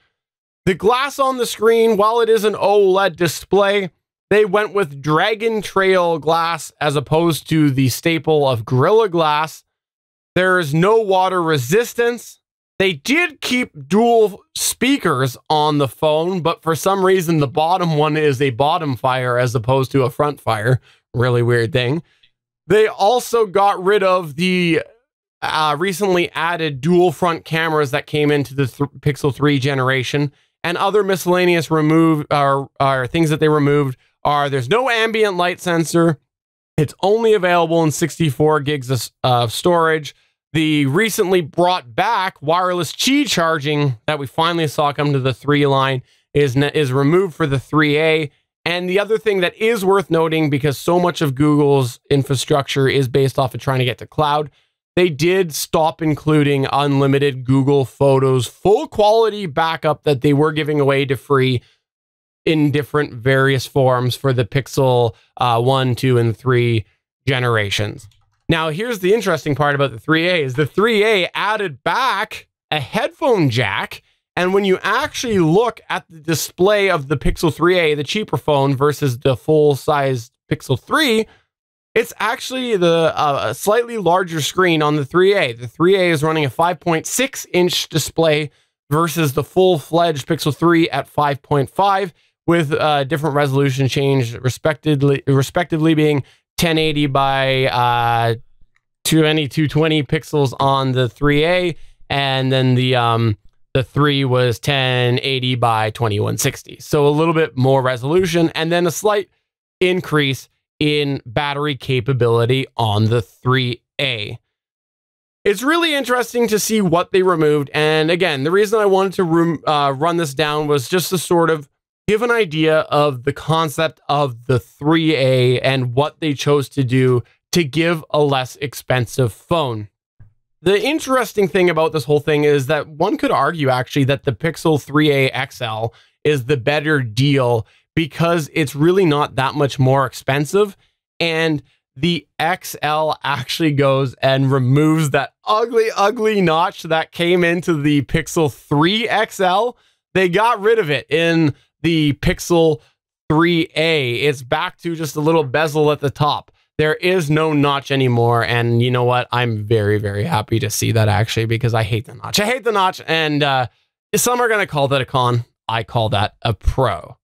The glass on the screen, while it is an OLED display, they went with Dragontrail glass as opposed to the staple of Gorilla Glass. There is no water resistance. They did keep dual speakers on the phone, but for some reason, the bottom one is a bottom fire as opposed to a front fire. Really weird thing. They also got rid of the uh, recently added dual front cameras that came into the th- Pixel 3 generation and other miscellaneous removed or things that they removed are there's no ambient light sensor. It's only available in 64 gigs of uh, storage. The recently brought back wireless Qi charging that we finally saw come to the 3 line is, is removed for the 3A. And the other thing that is worth noting, because so much of Google's infrastructure is based off of trying to get to cloud, they did stop including unlimited Google Photos full quality backup that they were giving away to free in different various forms for the Pixel uh, 1, 2, and 3 generations. Now, here's the interesting part about the 3A is the 3A added back a headphone jack. And when you actually look at the display of the Pixel 3A, the cheaper phone versus the full size Pixel 3, it's actually the uh, slightly larger screen on the 3A. The 3A is running a 5.6 inch display versus the full fledged Pixel 3 at 5.5 with uh, different resolution change respectively, respectively being 1080 by uh, 220, 220 pixels on the 3A, and then the um, the 3 was 1080 by 2160. So a little bit more resolution, and then a slight increase in battery capability on the 3A. It's really interesting to see what they removed. And again, the reason I wanted to uh, run this down was just to sort of give an idea of the concept of the 3A and what they chose to do to give a less expensive phone. The interesting thing about this whole thing is that one could argue actually that the Pixel 3A XL is the better deal because it's really not that much more expensive. And the XL actually goes and removes that ugly, ugly notch that came into the Pixel 3 XL. They got rid of it in the Pixel 3A. It's back to just a little bezel at the top. There is no notch anymore. And you know what? I'm very, very happy to see that actually because I hate the notch. I hate the notch. And uh, some are going to call that a con. I call that a pro.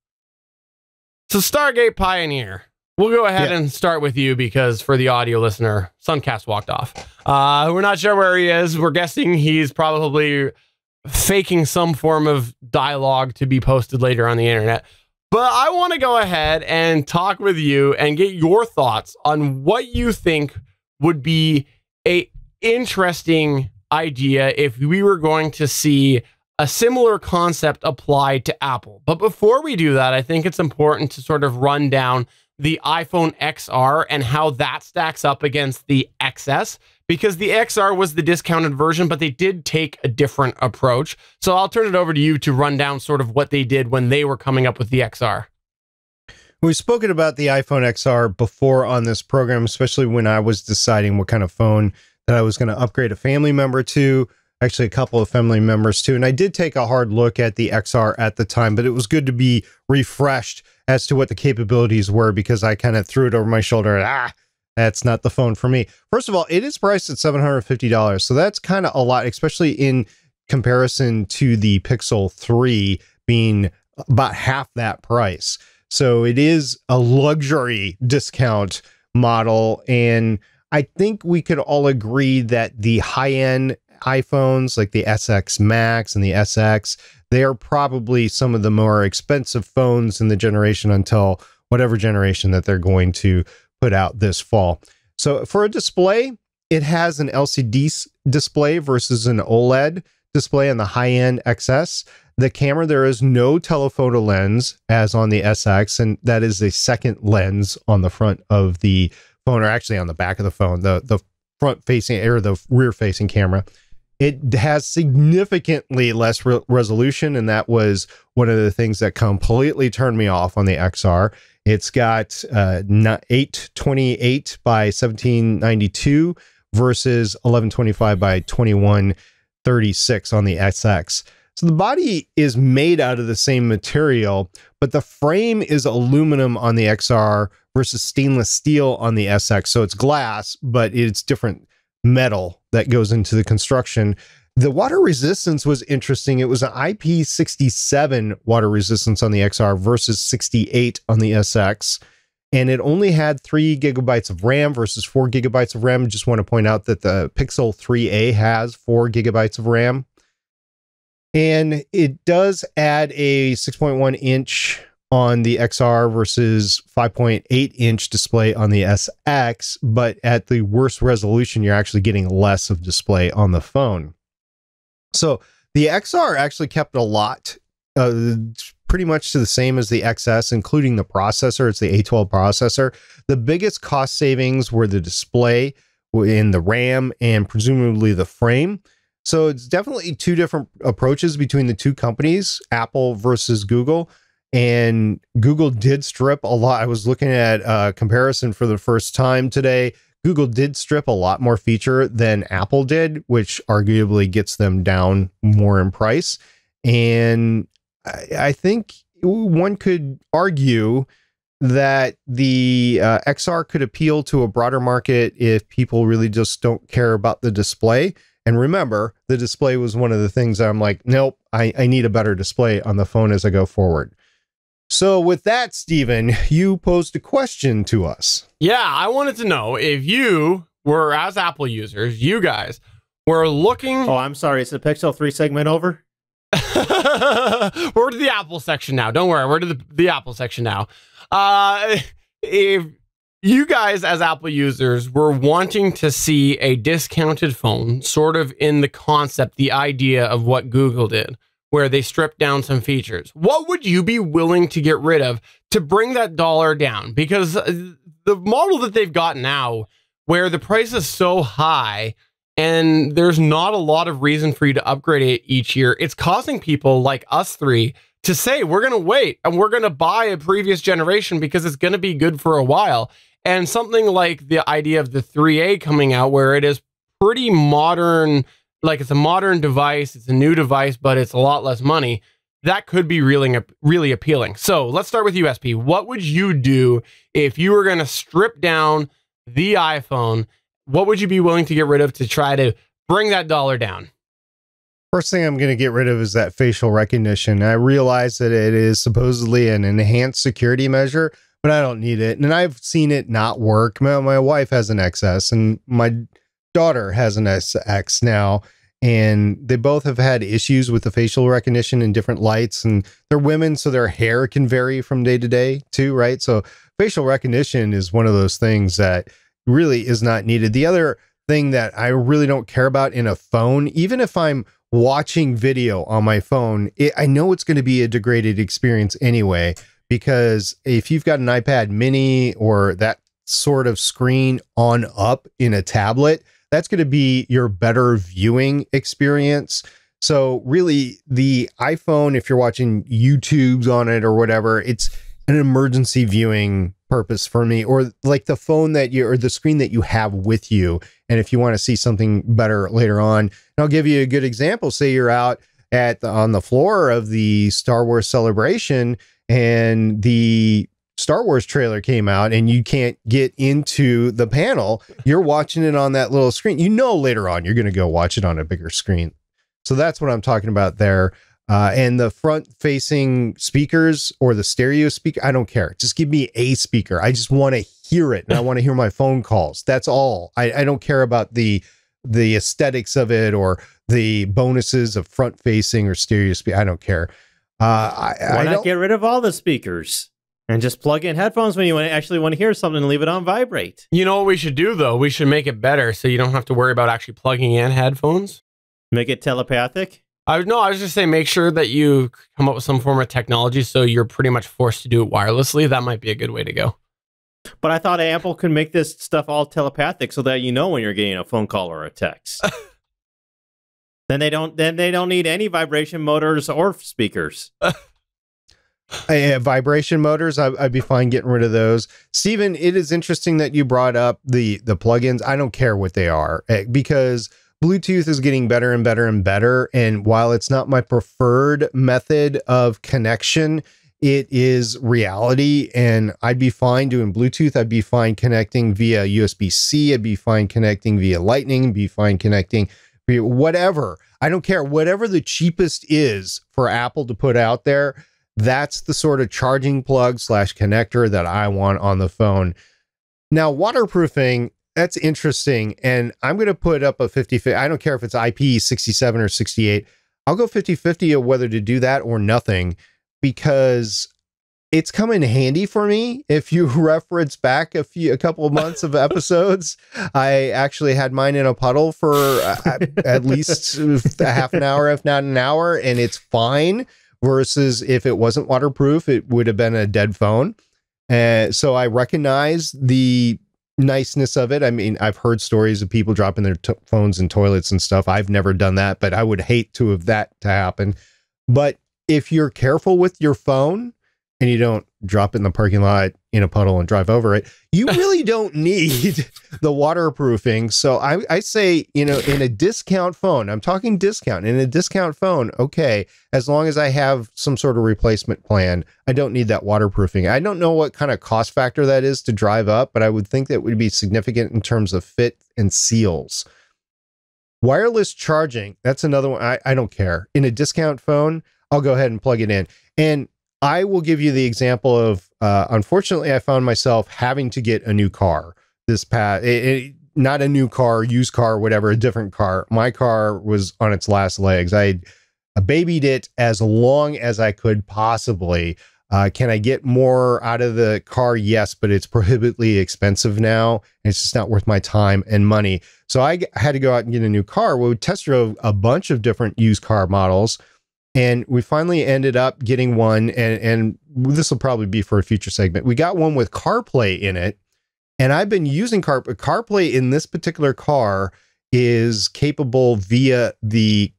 So Stargate Pioneer. We'll go ahead yeah. and start with you because for the audio listener, Sunkast walked off. Uh, we're not sure where he is. We're guessing he's probably faking some form of dialogue to be posted later on the internet. But I want to go ahead and talk with you and get your thoughts on what you think would be a interesting idea if we were going to see a similar concept applied to Apple. But before we do that, I think it's important to sort of run down the iPhone XR and how that stacks up against the XS because the XR was the discounted version, but they did take a different approach. So I'll turn it over to you to run down sort of what they did when they were coming up with the XR. We've spoken about the iPhone XR before on this program, especially when I was deciding what kind of phone that I was going to upgrade a family member to actually a couple of family members too. And I did take a hard look at the XR at the time, but it was good to be refreshed as to what the capabilities were because I kind of threw it over my shoulder and ah, that's not the phone for me. First of all, it is priced at $750. So that's kind of a lot, especially in comparison to the Pixel 3 being about half that price. So it is a luxury discount model. And I think we could all agree that the high end iPhones like the SX Max and the SX, they are probably some of the more expensive phones in the generation until whatever generation that they're going to put out this fall. So for a display, it has an LCD display versus an OLED display on the high end XS. The camera, there is no telephoto lens as on the SX, and that is a second lens on the front of the phone, or actually on the back of the phone, the, the front facing or the rear facing camera. It has significantly less re- resolution, and that was one of the things that completely turned me off on the XR. It's got uh, 828 by 1792 versus 1125 by 2136 on the SX. So the body is made out of the same material, but the frame is aluminum on the XR versus stainless steel on the SX. So it's glass, but it's different metal that goes into the construction. The water resistance was interesting. It was an IP67 water resistance on the XR versus 68 on the SX. And it only had three gigabytes of RAM versus four gigabytes of RAM. Just want to point out that the Pixel 3A has four gigabytes of RAM. And it does add a 6.1 inch on the XR versus 5.8 inch display on the SX, but at the worst resolution, you're actually getting less of display on the phone. So the XR actually kept a lot, uh, pretty much to the same as the XS, including the processor. It's the A12 processor. The biggest cost savings were the display in the RAM and presumably the frame. So it's definitely two different approaches between the two companies, Apple versus Google. And Google did strip a lot. I was looking at a comparison for the first time today. Google did strip a lot more feature than Apple did, which arguably gets them down more in price. And I, I think one could argue that the uh, XR could appeal to a broader market if people really just don't care about the display. And remember, the display was one of the things I'm like, nope, I, I need a better display on the phone as I go forward. So, with that, Stephen, you posed a question to us. Yeah, I wanted to know if you were, as Apple users, you guys were looking. Oh, I'm sorry. Is the Pixel 3 segment over? we're to the Apple section now. Don't worry. We're to the, the Apple section now. Uh, if you guys, as Apple users, were wanting to see a discounted phone, sort of in the concept, the idea of what Google did, where they stripped down some features, what would you be willing to get rid of to bring that dollar down? Because uh, the model that they've got now, where the price is so high, and there's not a lot of reason for you to upgrade it each year. It's causing people like us three to say, we're going to wait and we're going to buy a previous generation because it's going to be good for a while. And something like the idea of the 3A coming out, where it is pretty modern, like it's a modern device, it's a new device, but it's a lot less money. That could be really, really appealing. So let's start with USP. What would you do if you were going to strip down the iPhone what would you be willing to get rid of to try to bring that dollar down? First thing I'm going to get rid of is that facial recognition. I realize that it is supposedly an enhanced security measure, but I don't need it. And I've seen it not work. My, my wife has an XS and my daughter has an SX now. And they both have had issues with the facial recognition in different lights. And they're women, so their hair can vary from day to day, too, right? So facial recognition is one of those things that really is not needed. The other thing that I really don't care about in a phone, even if I'm watching video on my phone, it, I know it's going to be a degraded experience anyway. Because if you've got an iPad mini or that sort of screen on up in a tablet, that's going to be your better viewing experience. So, really, the iPhone, if you're watching YouTube's on it or whatever, it's an emergency viewing purpose for me or like the phone that you or the screen that you have with you and if you want to see something better later on i'll give you a good example say you're out at the, on the floor of the star wars celebration and the Star Wars trailer came out and you can't get into the panel, you're watching it on that little screen. You know later on you're going to go watch it on a bigger screen. So that's what I'm talking about there. Uh, and the front facing speakers or the stereo speaker, I don't care. Just give me a speaker. I just want to hear it and I want to hear my phone calls. That's all. I, I don't care about the the aesthetics of it or the bonuses of front facing or stereo speaker. I don't care. Uh, I, Why I not get rid of all the speakers and just plug in headphones when you want actually want to hear something and leave it on vibrate? You know what we should do though? We should make it better so you don't have to worry about actually plugging in headphones. Make it telepathic. I no, I was just saying, make sure that you come up with some form of technology so you're pretty much forced to do it wirelessly. That might be a good way to go. But I thought Apple could make this stuff all telepathic so that you know when you're getting a phone call or a text. then they don't. Then they don't need any vibration motors or speakers. Uh, vibration motors, I, would be fine getting rid of those. Stephen, it is interesting that you brought up the the plugins. I don't care what they are eh, because Bluetooth is getting better and better and better. And while it's not my preferred method of connection, it is reality. And I'd be fine doing Bluetooth. I'd be fine connecting via USB C. I'd be fine connecting via Lightning. Be fine connecting via whatever. I don't care. Whatever the cheapest is for Apple to put out there that's the sort of charging plug slash connector that I want on the phone. Now, waterproofing, that's interesting. And I'm going to put up a 50 50. I don't care if it's IP67 or 68. I'll go 50 50 of whether to do that or nothing because it's come in handy for me. If you reference back a few, a couple of months of episodes, I actually had mine in a puddle for uh, at least a half an hour, if not an hour, and it's fine versus if it wasn't waterproof, it would have been a dead phone. And uh, so I recognize the niceness of it. I mean, I've heard stories of people dropping their t- phones in toilets and stuff. I've never done that, but I would hate to have that to happen. But if you're careful with your phone and you don't drop it in the parking lot in a puddle and drive over it, you really don't need the waterproofing. So I, I say, you know, in a discount phone, I'm talking discount, in a discount phone, okay, as long as I have some sort of replacement plan, I don't need that waterproofing. I don't know what kind of cost factor that is to drive up, but I would think that would be significant in terms of fit and seals. Wireless charging, that's another one. I, I don't care. In a discount phone, I'll go ahead and plug it in. And I will give you the example of uh, unfortunately, I found myself having to get a new car this past, it, it, not a new car, used car, whatever, a different car. My car was on its last legs. I babied it as long as I could possibly. Uh, can I get more out of the car? Yes, but it's prohibitively expensive now. And it's just not worth my time and money. So I had to go out and get a new car. We test drove a bunch of different used car models. And we finally ended up getting one, and, and this will probably be for a future segment. We got one with CarPlay in it. And I've been using Car CarPlay in this particular car is capable via the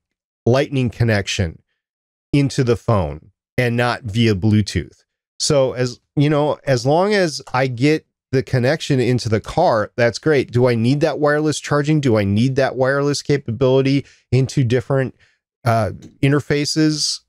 lightning connection into the phone and not via Bluetooth. So as you know, as long as I get the connection into the car, that's great. Do I need that wireless charging? Do I need that wireless capability into different uh, interfaces,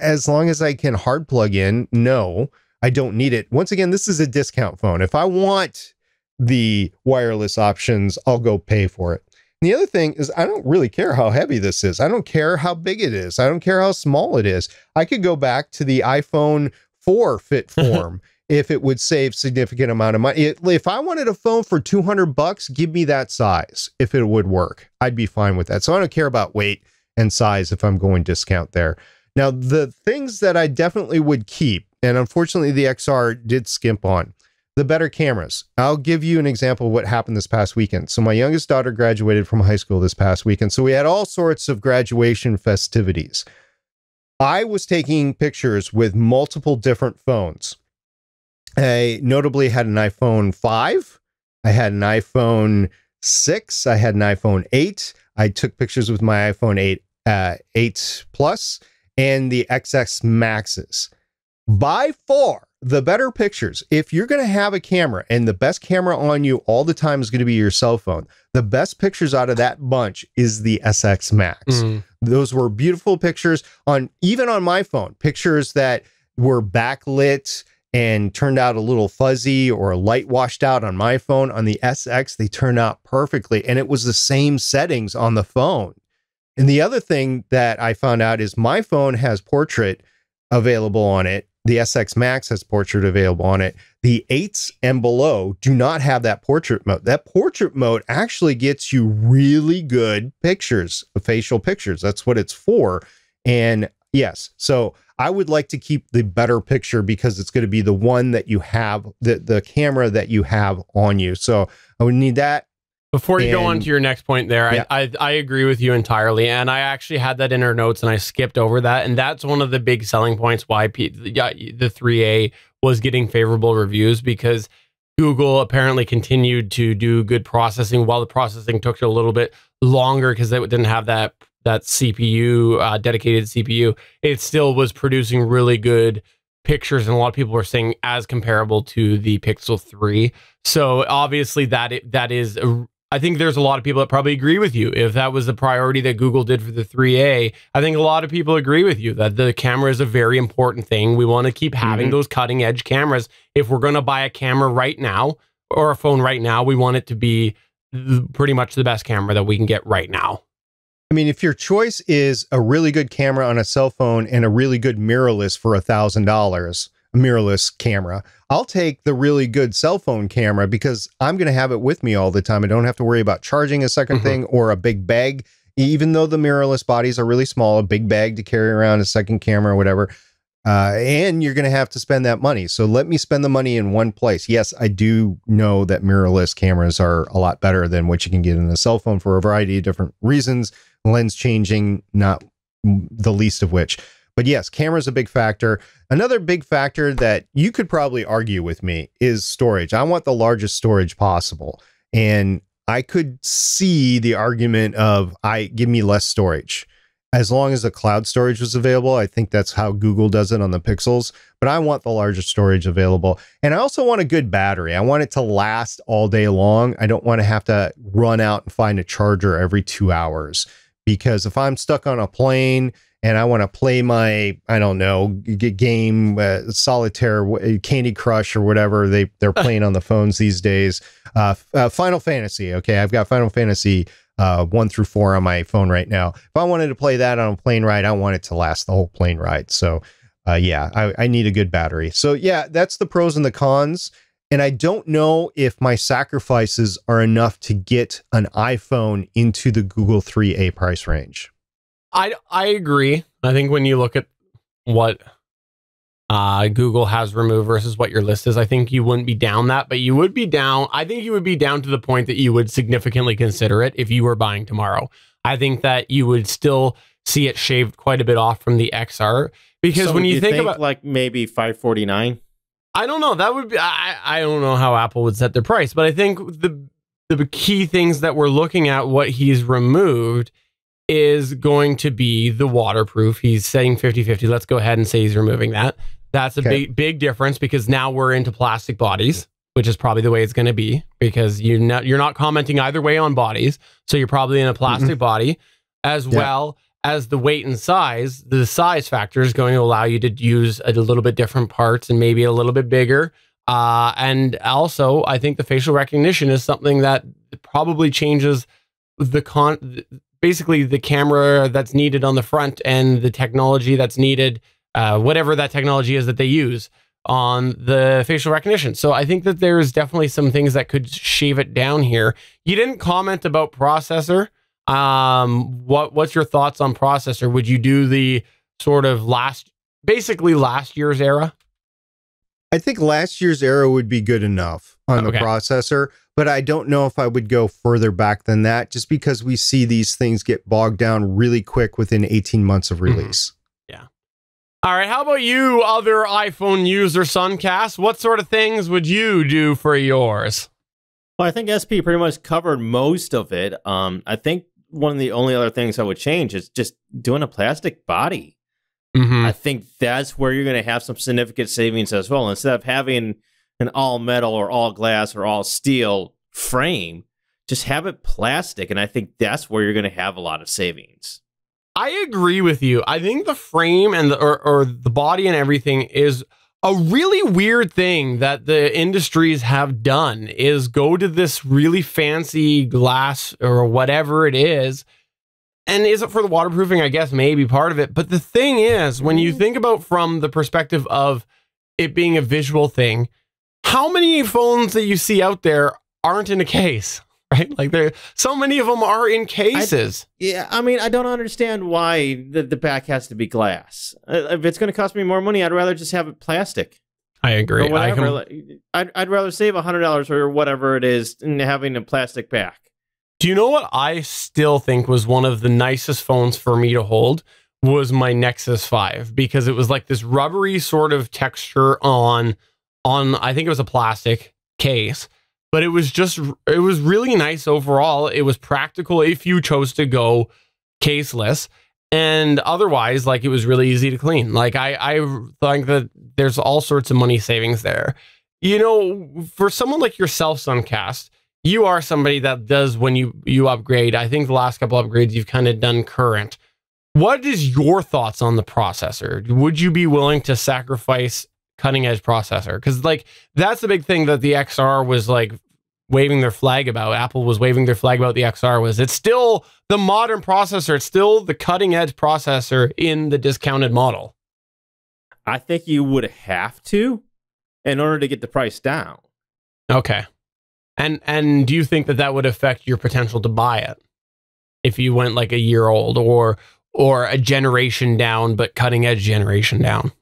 as long as I can hard plug in, no, I don't need it. Once again, this is a discount phone. If I want the wireless options, I'll go pay for it. And the other thing is, I don't really care how heavy this is. I don't care how big it is. I don't care how small it is. I could go back to the iPhone 4 fit form if it would save significant amount of money. If I wanted a phone for 200 bucks, give me that size if it would work. I'd be fine with that. So I don't care about weight and size if I'm going discount there. Now, the things that I definitely would keep, and unfortunately the XR did skimp on, the better cameras. I'll give you an example of what happened this past weekend. So, my youngest daughter graduated from high school this past weekend. So, we had all sorts of graduation festivities. I was taking pictures with multiple different phones. I notably had an iPhone 5, I had an iPhone 6, I had an iPhone 8, I took pictures with my iPhone 8 uh, 8 Plus and the XS Maxes. By far, the better pictures. If you're going to have a camera and the best camera on you all the time is going to be your cell phone, the best pictures out of that bunch is the SX Max. Mm. Those were beautiful pictures on even on my phone, pictures that were backlit and turned out a little fuzzy or light washed out on my phone. On the SX, they turned out perfectly. And it was the same settings on the phone. And the other thing that I found out is my phone has portrait available on it. The SX Max has portrait available on it. The 8s and below do not have that portrait mode. That portrait mode actually gets you really good pictures, uh, facial pictures. That's what it's for. And yes, so I would like to keep the better picture because it's going to be the one that you have, the, the camera that you have on you. So I would need that. Before you go on to your next point there, Yeah. I, I I agree with you entirely, and I actually had that in our notes, and I skipped over that, and that's one of the big selling points why P, yeah, the 3A was getting favorable reviews because Google apparently continued to do good processing while the processing took a little bit longer because they didn't have that that CPU uh, dedicated CPU. It still was producing really good pictures, and a lot of people were saying as comparable to the Pixel 3. So obviously that i- that is a, I think there's a lot of people that probably agree with you. If that was the priority that Google did for the 3A, I think a lot of people agree with you that the camera is a very important thing. We want to keep having Mhm. those cutting edge cameras. If we're going to buy a camera right now or a phone right now, we want it to be pretty much the best camera that we can get right now. I mean, if your choice is a really good camera on a cell phone and a really good mirrorless for a thousand dollars, a mirrorless camera, I'll take the really good cell phone camera because I'm going to have it with me all the time. I don't have to worry about charging a 2nd Mhm. thing or a big bag. Even though the mirrorless bodies are really small, a big bag to carry around a second camera or whatever. Uh, and you're going to have to spend that money. So let me spend the money in one place. Yes, I do know that mirrorless cameras are a lot better than what you can get in a cell phone for a variety of different reasons lens changing, not the least of which. But yes, camera's a big factor. Another big factor that you could probably argue with me is storage. I want the largest storage possible. And I could see the argument of I give me less storage. As long as the cloud storage was available, I think that's how Google does it on the Pixels. But I want the largest storage available. And I also want a good battery. I want it to last all day long. I don't want to have to run out and find a charger every two hours because if I'm stuck on a plane and I want to play my I don't know g- game uh, solitaire w- Candy Crush or whatever they they're playing on the phones these days. Uh, uh, Final Fantasy okay I've got Final Fantasy uh, 1 through 4 on my phone right now. If I wanted to play that on a plane ride I want it to last the whole plane ride so uh, yeah I, I need a good battery. So yeah that's the pros and the cons and I don't know if my sacrifices are enough to get an iPhone into the Google 3A price range. I I agree. I think when you look at what uh, Google has removed versus what your list is, I think you wouldn't be down that, but you would be down. I think you would be down to the point that you would significantly consider it if you were buying tomorrow. I think that you would still see it shaved quite a bit off from the XR because So when you, you think, about, like maybe 549 I don't know, that would be. I I don't know how Apple would set their price, but I think the the key things that we're looking at, what he's removed is going to be the waterproof. He's saying 50 50. Let's go ahead and say he's removing that. That's a Okay. big, big difference because now we're into plastic bodies, which is probably the way it's going to be because you not, you're not commenting either way on bodies. So you're probably in a plastic body as Yeah. well as the weight and size. The size factor is going to allow you to use a little bit different parts and maybe a little bit bigger. Uh, and also, I think the facial recognition is something that probably changes the con basically the camera that's needed on the front and the technology that's needed uh, whatever that technology is that they use on the facial recognition. So i think that there's definitely some things that could shave it down here. You didn't comment about processor. Um what what's your thoughts on processor? Would you do the sort of last basically last year's era I think last year's era would be good enough on Okay. the processor, but I don't know if I would go further back than that just because we see these things get bogged down really quick within 18 months of Mhm. release. all right how about you other iphone user sunkast what sort of things would you do for yours Well, I think SP pretty much covered most of it. Um, I think one of the only other things I would change is just doing a plastic body. Mm-hmm. I think that's where you're going to have some significant savings as well. Instead of having an all metal or all glass or all steel frame, just have it plastic. And I think that's where you're going to have a lot of savings. I agree with you. I think the frame and the or, or the body and everything is a really weird thing that the industries have done is go to this really fancy glass or whatever it is. And is it for the waterproofing? I guess maybe part of it. But the thing is, when you think about from the perspective of it being a visual thing, how many phones that you see out there aren't in a case? Right? Like there so many of them are in cases. Yeah, I mean, I don't understand why the, the back has to be glass. Uh, if it's going to cost me more money, I'd rather just have it plastic. I agree. I Like, I'd, I'd rather save a hundred dollars or whatever it is in having a plastic back. Do you know what I still think was one of the nicest phones for me to hold? Was my Nexus 5 because it was like this rubbery sort of texture on on I think it was a plastic case, but it was just it was really nice overall. It was practical if you chose to go caseless and otherwise like it was really easy to clean. Like I I think that there's all sorts of money savings there. You know, for someone like yourself Sunkast, you are somebody that does when you you upgrade. I think the last couple upgrades you've kind of done current. What is your thoughts on the processor? Would you be willing to sacrifice cutting edge processor? Because like that's the big thing that the XR was like waving their flag about. Apple was waving their flag about the XR was it's still the modern processor. It's still the cutting edge processor in the discounted model. I think you would have to in order to get the price down. Okay. And and do you think that that would affect your potential to buy it if you went like a year old or or a generation down but cutting edge generation down?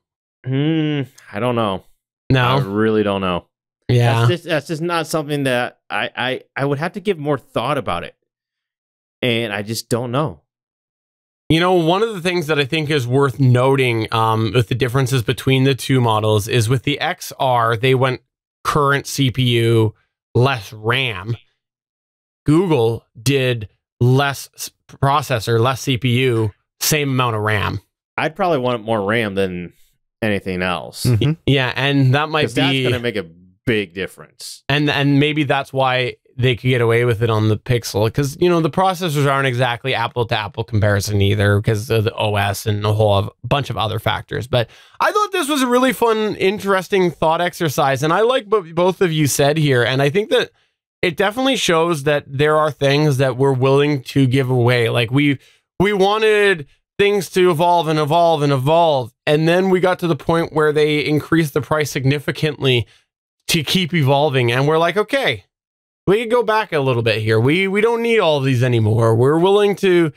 Hmm, I don't know. No. I really don't know. yeah. That's just that's just not something that I I I would have to give more thought about it. And I just don't know. You know, one of the things that I think is worth noting um, with the differences between the two models is with the XR, they went current CPU, less RAM. Google did less processor, less CPU, same amount of RAM. I'd probably want more RAM than anything else. Mhm. Yeah, and that might Because that's be going to make a big difference. and and maybe that's why they could get away with it on the Pixel because you know the processors aren't exactly apple to apple comparison either because of the OS and a whole bunch of other factors. But I thought this was a really fun, interesting thought exercise, and I like what both of you said here, and I think that it definitely shows that there are things that we're willing to give away. Like we we wanted things to evolve and evolve and evolve, and then we got to the point where they increased the price significantly to keep evolving, and we're like, okay we could go back a little bit here. We we don't need all of these anymore. We're willing to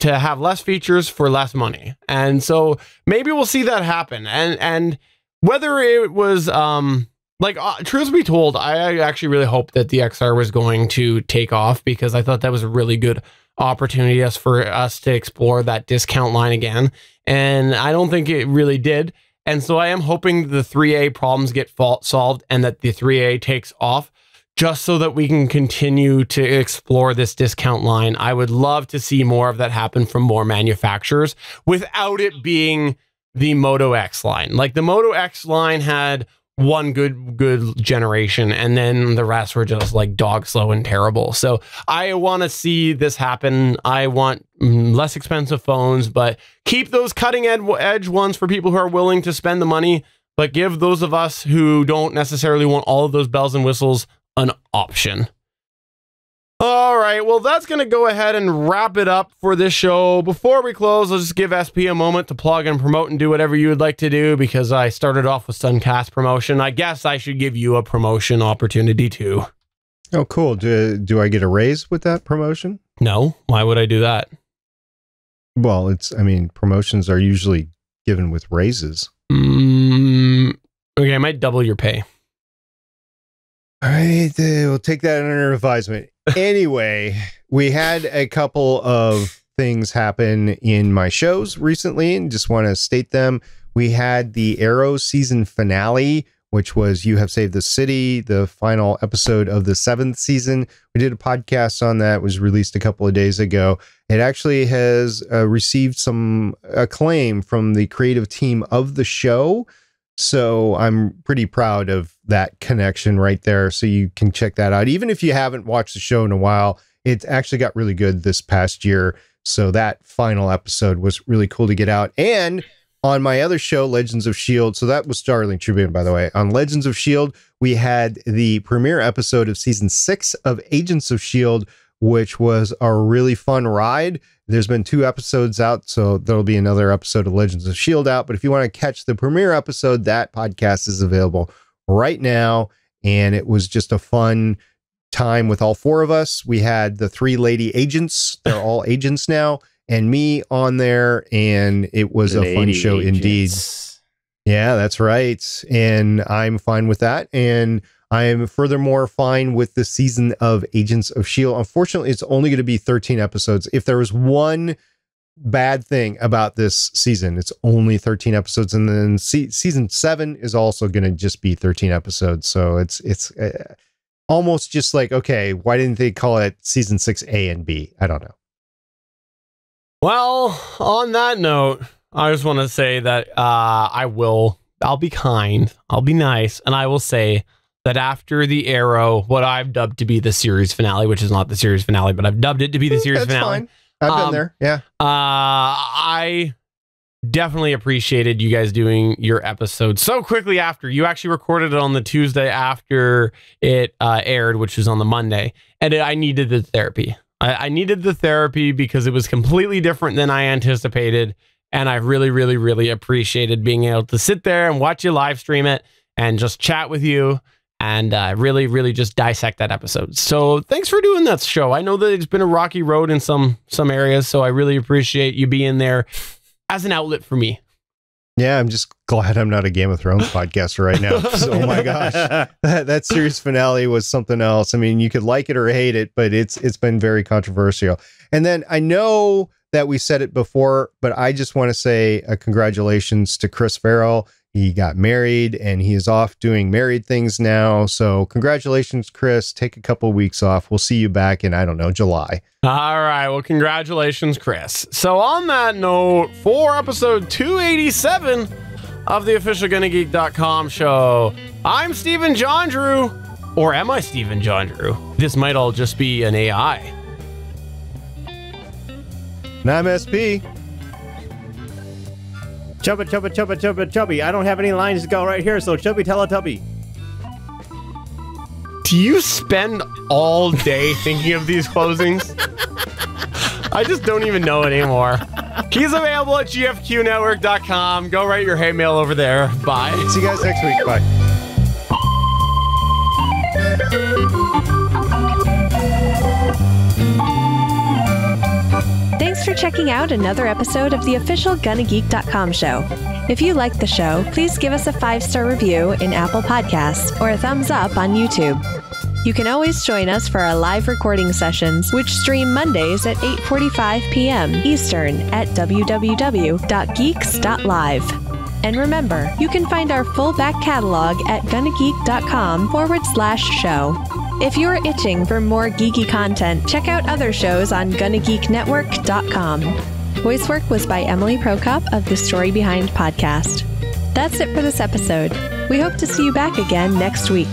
to have less features for less money. And so maybe we'll see that happen. And and whether it was um like uh, truth be told, I actually really hope that the XR was going to take off because I thought that was a really good opportunity us for us to explore that discount line again. And I don't think it really did. And so I am hoping the 3A problems get fault solved and that the 3A takes off just so that we can continue to explore this discount line. I would love to see more of that happen from more manufacturers without it being the Moto X line. Like the Moto X line had one good good generation and then the rest were just like dog slow and terrible. So I want to see this happen. I want mm, less expensive phones, but keep those cutting ed- edge ones for people who are willing to spend the money, but give those of us who don't necessarily want all of those bells and whistles an option. All right, well, that's going to go ahead and wrap it up for this show. Before we close, I'll just give SP a moment to plug and promote and do whatever you would like to do because I started off with Sunkast promotion. I guess I should give you a promotion opportunity too. Oh, cool. Do, do I get a raise with that promotion? No, why would I do that? Well, it's, I mean, promotions are usually given with raises. Mm, okay, I might double your pay. All right, we'll take that under advisement. Anyway, we had a couple of things happen in my shows recently and just want to state them. We had the Arrow season finale, which was You Have Saved the City, the final episode of the seventh season. We did a podcast on that, it was released a couple of days ago. It actually has uh, received some acclaim from the creative team of the show. So I'm pretty proud of that connection right there. So you can check that out. Even if you haven't watched the show in a while, it actually got really good this past year. So that final episode was really cool to get out. And on my other show, Legends of S.H.I.E.L.D., so that was Starling Tribune, by the way. On Legends of S.H.I.E.L.D., we had the premiere episode of season six of Agents of S.H.I.E.L.D., which was a really fun ride. There's been two episodes out, so there'll be another episode of Legends of S.H.I.E.L.D. out. But if you want to catch the premiere episode, that podcast is available right now. And it was just a fun time with all four of us. We had the three lady agents, they're all agents now, and me on there. And it was a fun show indeed. Yeah, that's right. And I'm fine with that. And I am furthermore fine with the season of Agents of S.H.I.E.L.D. Unfortunately, it's only going to be 13 episodes. If there was one bad thing about this season, it's only 13 episodes. And then se- season seven is also going to just be 13 episodes. So it's, it's uh, almost just like, okay, why didn't they call it season six A and B? I don't know. Well, on that note, I just want to say that uh, I will, I'll be kind, I'll be nice, and I will say that after the Arrow, what I've dubbed to be the series finale, which is not the series finale, but I've dubbed it to be the series That's finale. fine. I've been Um, there. Yeah. Uh, I definitely appreciated you guys doing your episode so quickly after. You actually recorded it on the Tuesday after it uh, aired, which was on the Monday. And it, I needed the therapy. I, I needed the therapy because it was completely different than I anticipated. And I really, really, really appreciated being able to sit there and watch you live stream it and just chat with you and uh, really, really just dissect that episode. So thanks for doing that show. I know that it's been a rocky road in some some areas, so I really appreciate you being there as an outlet for me. Yeah. I'm just glad I'm not a Game of Thrones podcaster right now. 'cause, oh my gosh. that, that series finale was something else. I mean, you could like it or hate it, but it's it's been very controversial. And then I know that we said it before, but I just want to say a congratulations to Chris Farrell. He got married and he is off doing married things now. So congratulations, Chris. Take a couple weeks off. We'll see you back in I don't know July. All right. Well, congratulations, Chris. So on that note, for episode 287 of the official GonnaGeek.com show, I'm Stephen Jondrew. Or am I Stephen Jondrew? This might all just be an AI. And I'm SP. Chubba, chubba, chubba, chubba, chubby. I don't have any lines to go right here, so chubby teletubby. Do you spend all day thinking of these closings? I just don't even know anymore. He's available at gfqnetwork.com. Go write your hate mail over there. Bye. See you guys next week. Bye. Thanks for checking out another episode of the official GonnaGeek.com show. If you like the show, please give us a five star review in Apple Podcasts or a thumbs up on YouTube. You can always join us for our live recording sessions, which stream Mondays at 8:45 p.m. Eastern at www.geeks.live. And remember, you can find our full back catalog at gonnageek.com forward slash show. If you're itching for more geeky content, check out other shows on GonnaGeekNetwork.com. Voice work was by Emily Prokop of the Story Behind podcast. That's it for this episode. We hope to see you back again next week.